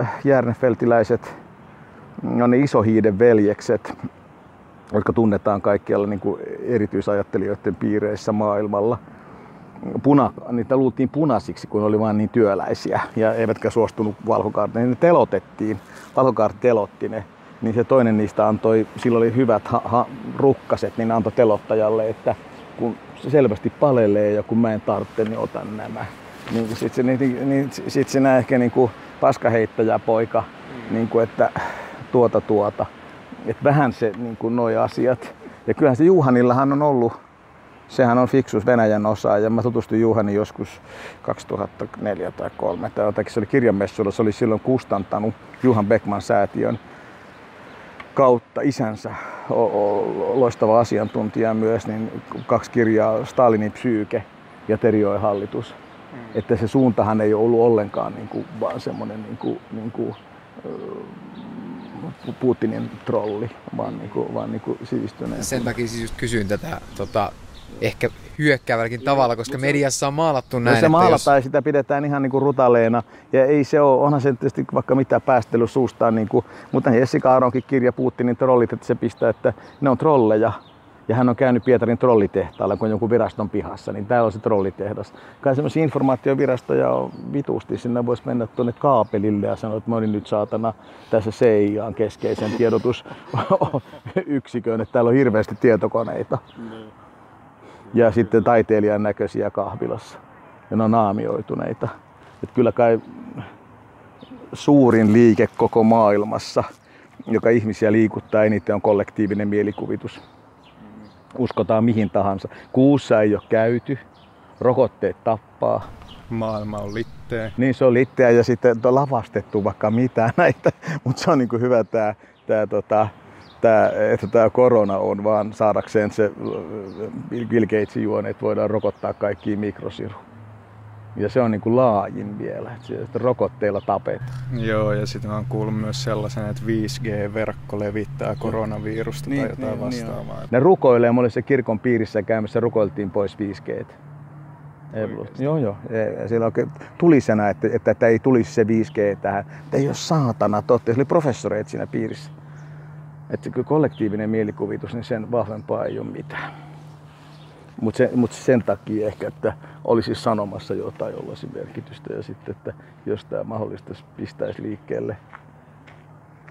äh, Järnefeltiläiset, no ne isohiiden veljekset, jotka tunnetaan kaikkialla niin kuin erityisajattelijoiden piireissä maailmalla – puna, niitä luultiin punaisiksi, kun oli vain niin työläisiä ja eivätkä suostunut valkokaarteen. Ne telotettiin, valkokaarti telotti ne. Niin se toinen niistä antoi, sillä oli hyvät ha, ha, rukkaset, niin antoi telottajalle, että kun se selvästi palelee ja kun mä en tarvitse, niin otan nämä. Niin sitten se, niin, niin, sit se ehkä niin kuin paskaheittäjä poika, mm. niin kuin, että tuota tuota. Et vähän se niin kuin noi asiat. Ja kyllähän se Juhanillahan on ollut sehän on fiksus Venäjän osa ja mä tutustuin Juhani joskus 2004 tai 2003 tai jotakin. Se oli kirjanmessuilla, se oli silloin kustantanut Juhan Beckman säätiön kautta isänsä, loistava asiantuntija myös, niin kaksi kirjaa, Stalinin psyyke ja Terioi hallitus. Mm. Että se suuntahan ei ollut ollenkaan niin kuin, vaan semmoinen niin kuin, niin kuin, Putinin trolli, vaan, niin kuin, vaan niin kuin sivistyneen. Sen takia siis just kysyin tätä tota, ehkä hyökkäävälläkin tavalla, koska mediassa on maalattu näin. No se maalataan jos... ja sitä pidetään ihan niin kuin rutaleena. Ja ei se ole, onhan se tietysti vaikka mitä päästely suustaan, niin kuin, mutta Jessica Aronkin kirja Putinin trollit, että se pistää, että ne on trolleja. Ja hän on käynyt Pietarin trollitehtaalla, kun jonkun viraston pihassa, niin täällä on se trollitehdas. Kai semmoisia informaatiovirastoja on vitusti. Sinne voisi mennä tuonne kaapelille ja sanoa, että mä olin nyt saatana tässä CIAn keskeisen tiedotusyksikön, että täällä on hirveästi tietokoneita. Mm ja sitten taiteilijan näköisiä kahvilassa. Ja ne on naamioituneita. Et kyllä kai suurin liike koko maailmassa, joka ihmisiä liikuttaa eniten, on kollektiivinen mielikuvitus. Uskotaan mihin tahansa. Kuussa ei ole käyty, rokotteet tappaa. Maailma on litteä. Niin se on litteä ja sitten on lavastettu vaikka mitä näitä, mutta se on niin hyvä tämä tää, tota, tää, että tämä korona on vaan saadakseen se Bill Gatesin juone, että voidaan rokottaa kaikki mikrosiru. Ja se on niin kuin laajin vielä, että rokotteilla tapet. Joo, ja sitten mä oon kuullut myös sellaisen, että 5G-verkko levittää koronavirusta niin, tai jotain niin, niin vastaavaa. Niin ne rukoilee, mä olin se kirkon piirissä käymässä, rukoiltiin pois 5G. Joo, joo. Ja siellä oikein tulisena, että, että, että, ei tulisi se 5G tähän. Että ei ole saatana totta. Se oli professoreita siinä piirissä. Että kollektiivinen mielikuvitus, niin sen vahvempaa ei ole mitään. Mutta sen, mut sen takia ehkä, että olisi sanomassa jotain, jolla olisi merkitystä. Ja sitten, että jos tämä mahdollista pistäisi liikkeelle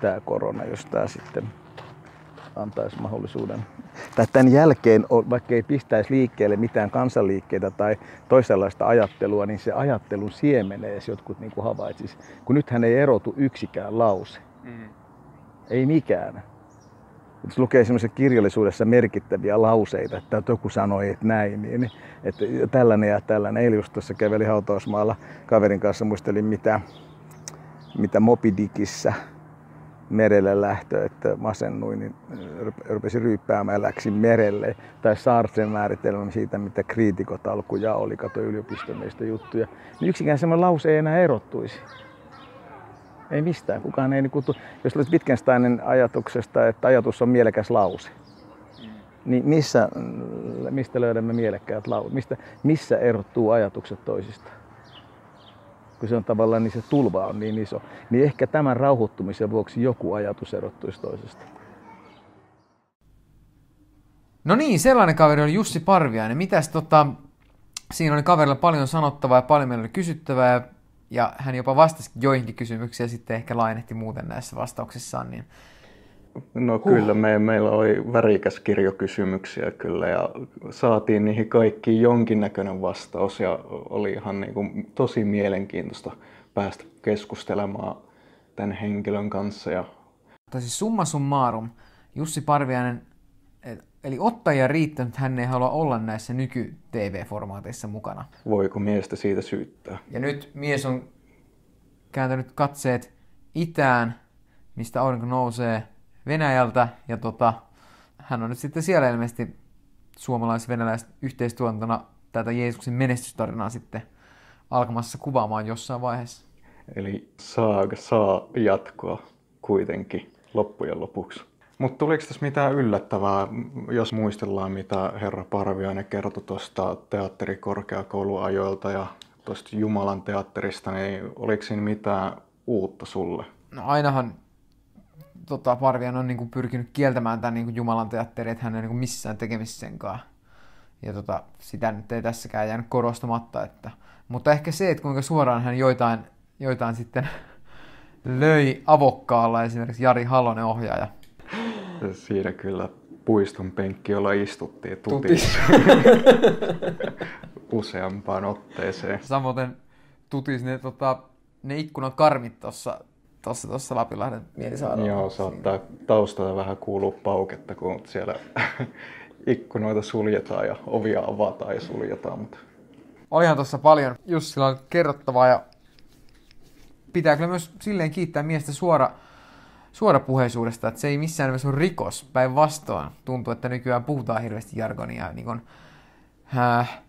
tämä korona, jos tämä sitten antaisi mahdollisuuden. Tai tämän jälkeen, vaikka ei pistäisi liikkeelle mitään kansanliikkeitä tai toisenlaista ajattelua, niin se ajattelun siemenees jotkut niin kuin havaitsis. Kun nythän ei erotu yksikään lause. Mm. Ei mikään jos lukee semmoisessa kirjallisuudessa merkittäviä lauseita, että joku sanoi, että näin, niin että tällainen ja tällainen. Eilen just tuossa käveli hautausmaalla kaverin kanssa, muistelin mitä, mitä Mopidikissä merelle lähtö, että masennuin, niin rupesin ryyppäämään ja läksin merelle. Tai Saartsen määritelmä siitä, mitä kriitikot alkuja oli, kato yliopistomeista juttuja. Niin yksikään semmoinen lause ei enää erottuisi. Ei mistään. Kukaan ei, niin kuin, jos olet Wittgensteinin ajatuksesta, että ajatus on mielekäs lause, niin missä, mistä löydämme mielekkäät lause? Mistä, missä erottuu ajatukset toisista? kun se on tavallaan niin se tulva on niin iso, niin ehkä tämän rauhoittumisen vuoksi joku ajatus erottuisi toisesta. No niin, sellainen kaveri oli Jussi Parviainen. Mitäs tota, siinä oli kaverilla paljon sanottavaa ja paljon meillä oli kysyttävää ja hän jopa vastasi joihinkin kysymyksiä ja sitten ehkä lainehti muuten näissä vastauksissaan. Niin... No kyllä, me, meillä oli värikäs kirjo kysymyksiä kyllä ja saatiin niihin kaikkiin jonkinnäköinen vastaus ja oli ihan niin kuin tosi mielenkiintoista päästä keskustelemaan tämän henkilön kanssa. Ja... Siis summa summarum, Jussi Parviainen Eli ottajia riittänyt, että hän ei halua olla näissä nyky-TV-formaateissa mukana. Voiko miestä siitä syyttää? Ja nyt mies on kääntänyt katseet itään, mistä aurinko nousee Venäjältä. Ja tota, hän on nyt sitten siellä ilmeisesti suomalais-venäläistä yhteistuotantona tätä Jeesuksen menestystarinaa sitten alkamassa kuvaamaan jossain vaiheessa. Eli saaga saa jatkoa kuitenkin loppujen lopuksi. Mutta tuliko tässä mitään yllättävää, jos muistellaan, mitä herra Parviainen kertoi tuosta teatterikorkeakouluajoilta ja tuosta Jumalan teatterista, niin oliko siinä mitään uutta sulle? No ainahan tota, Parviainen on niinku pyrkinyt kieltämään tämän niinku Jumalan teatterin, että hän ei niinku missään tekemisissä Ja tota, sitä nyt ei tässäkään jäänyt korostamatta. Että, mutta ehkä se, että kuinka suoraan hän joitain, joitain sitten löi avokkaalla, esimerkiksi Jari Halonen ohjaaja, Siinä kyllä puiston penkki, jolla istuttiin tutis. useampaan otteeseen. Samoin tutis ne, tota, ne ikkunat karmit tuossa tuossa, tuossa Lapinlahden mielisaaralla. Joo, saattaa taustalla vähän kuulua pauketta, kun siellä ikkunoita suljetaan ja ovia avataan ja suljetaan. Mutta... Olihan tuossa paljon Jussilla kerrottavaa ja pitää kyllä myös silleen kiittää miestä suora suorapuheisuudesta, että se ei missään nimessä ole rikos. Päinvastoin tuntuu, että nykyään puhutaan hirveästi jargonia, niin kun, äh,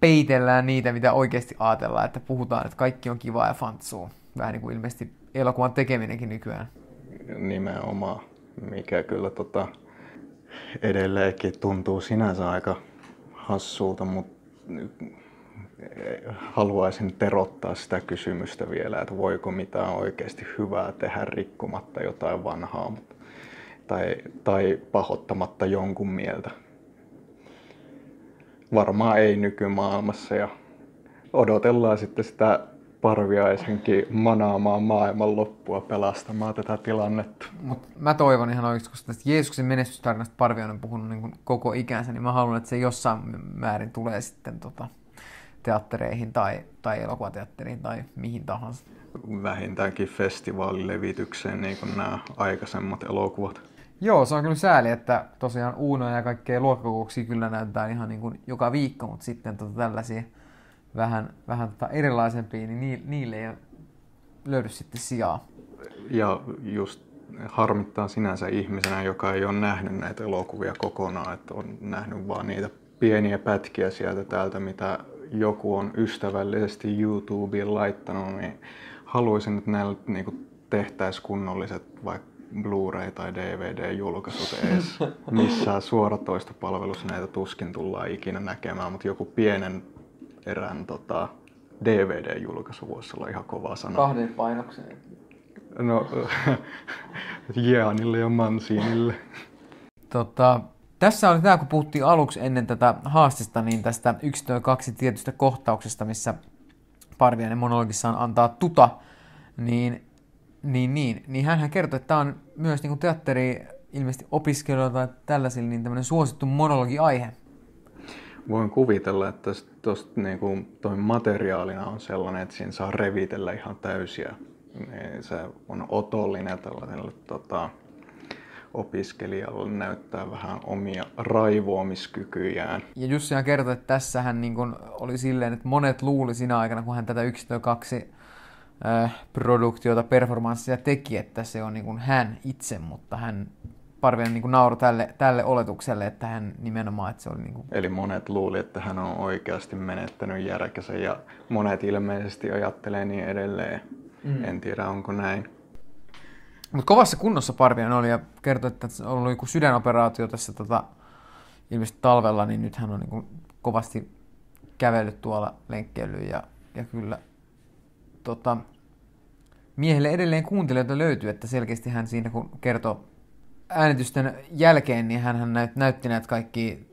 peitellään niitä, mitä oikeasti ajatellaan, että puhutaan, että kaikki on kivaa ja fantsuu. Vähän niin kuin ilmeisesti elokuvan tekeminenkin nykyään. Nimenomaan, mikä kyllä tota, edelleenkin tuntuu sinänsä aika hassulta, mutta haluaisin terottaa sitä kysymystä vielä, että voiko mitään oikeasti hyvää tehdä rikkomatta jotain vanhaa tai, tai pahoittamatta jonkun mieltä. Varmaan ei nykymaailmassa ja odotellaan sitten sitä parviaisenkin manaamaan maailman loppua pelastamaan tätä tilannetta. Mut mä toivon ihan oikeasti, koska tästä Jeesuksen menestystarinasta Parviainen on puhunut niin koko ikänsä, niin mä haluan, että se jossain määrin tulee sitten tota, teattereihin tai, tai elokuvateatteriin tai mihin tahansa. Vähintäänkin festivaalilevitykseen niin kuin nämä aikaisemmat elokuvat. Joo, se on kyllä sääli, että tosiaan Uuno ja kaikkea luokkakokouksia kyllä näytetään ihan niin kuin joka viikko, mutta sitten tota tällaisia vähän, vähän tota erilaisempia, niin niille ei löydy sitten sijaa. Ja just harmittaa sinänsä ihmisenä, joka ei ole nähnyt näitä elokuvia kokonaan, että on nähnyt vaan niitä pieniä pätkiä sieltä täältä, mitä joku on ystävällisesti YouTubeen laittanut, niin haluaisin, että näillä niin tehtäisiin kunnolliset vaikka Blu-ray tai DVD-julkaisut edes. Missään suoratoistopalvelussa näitä tuskin tullaan ikinä näkemään, mutta joku pienen erän tota, DVD-julkaisu voisi olla ihan kova sana. Kahden painoksen. No, Jeanille ja Mansiinille. Tota, tässä oli tämä, kun puhuttiin aluksi ennen tätä haastista, niin tästä 1 tietystä kohtauksesta, missä Parviainen monologissaan antaa tuta, niin, niin, niin, niin hän kertoi, että tämä on myös niin teatteri ilmeisesti opiskelijoilla tai tällaisilla niin tämmöinen suosittu monologiaihe. Voin kuvitella, että tuosta niin kuin, toi materiaalina on sellainen, että siinä saa revitellä ihan täysiä. Niin se on otollinen tällaiselle tota, opiskelijalle näyttää vähän omia raivoamiskykyjään. Ja Jussihan kertoi, että tässähän niin kun oli silleen, että monet luuli siinä aikana, kun hän tätä 1-2 äh, produktiota, performanssia teki, että se on niin kuin hän itse, mutta hän Parviainen niin nauroi tälle, tälle oletukselle, että hän nimenomaan, että se oli niin kuin... Eli monet luuli, että hän on oikeasti menettänyt järkänsä ja monet ilmeisesti ajattelee niin edelleen. Mm. En tiedä, onko näin. Mutta kovassa kunnossa Parvian oli ja kertoi, että on ollut joku sydänoperaatio tässä tota, ilmeisesti talvella, niin nyt hän on niin kovasti kävellyt tuolla lenkkeily ja, ja kyllä tota, miehelle edelleen kuuntelijoita löytyy, että selkeästi hän siinä kun kertoi äänitysten jälkeen, niin hän näyt, näytti näitä kaikki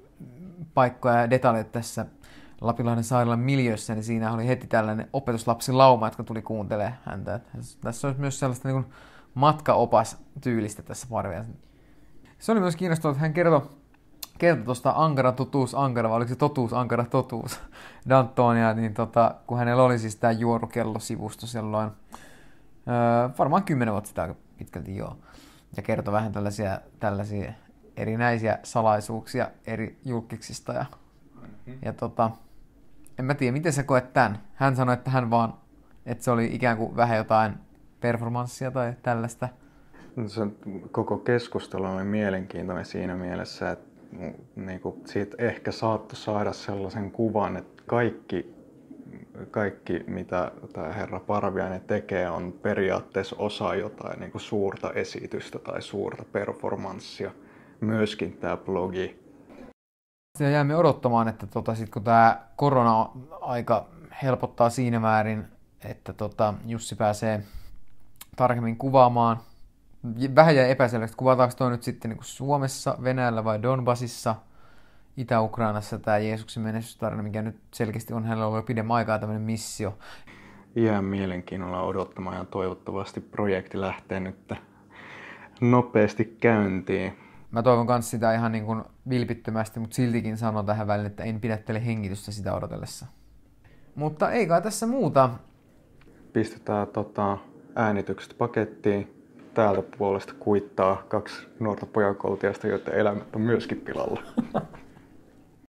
paikkoja ja detaljeita tässä Lapinlahden sairaalan miljöissä, niin siinä oli heti tällainen opetuslapsilauma, jotka tuli kuuntelemaan häntä. Tässä olisi myös sellaista niin matkaopas tyylistä tässä parvia. Se oli myös kiinnostavaa, että hän kertoi kertoi tuosta Ankara totuus Ankara, vai oliko se totuus Ankara totuus Dantonia, niin tota, kun hänellä oli siis tämä juorukello-sivusto silloin, öö, varmaan kymmenen vuotta sitä pitkälti joo, ja kertoi vähän tällaisia, tällaisia erinäisiä salaisuuksia eri julkiksista ja, mm-hmm. ja tota, en mä tiedä, miten sä koet tämän? Hän sanoi, että hän vaan, että se oli ikään kuin vähän jotain performanssia tai tällaista. Se koko keskustelu oli mielenkiintoinen siinä mielessä, että niin kuin siitä ehkä saattoi saada sellaisen kuvan, että kaikki, kaikki mitä tämä herra Parviainen tekee, on periaatteessa osa jotain niin kuin suurta esitystä tai suurta performanssia. Myöskin tämä blogi. Ja jäämme odottamaan, että tota, sit kun tämä korona-aika helpottaa siinä määrin, että tota, Jussi pääsee tarkemmin kuvaamaan vähän jäi epäselväksi, kuvataanko toi nyt sitten niin Suomessa, Venäjällä vai Donbasissa, Itä-Ukrainassa tämä Jeesuksen menestystarina, mikä nyt selkeästi on hänellä ollut pidemmän aikaa tämmöinen missio. Jää mielenkiinnolla odottamaan ja toivottavasti projekti lähtee nyt nopeasti käyntiin. Mä toivon myös sitä ihan niin kuin vilpittömästi, mutta siltikin sanon tähän väliin, että en pidättele hengitystä sitä odotellessa. Mutta ei kai tässä muuta. Pistetään tota, äänitykset pakettiin täältä puolesta kuittaa kaksi nuorta pojankoulutiasta, joiden elämät on myöskin pilalla.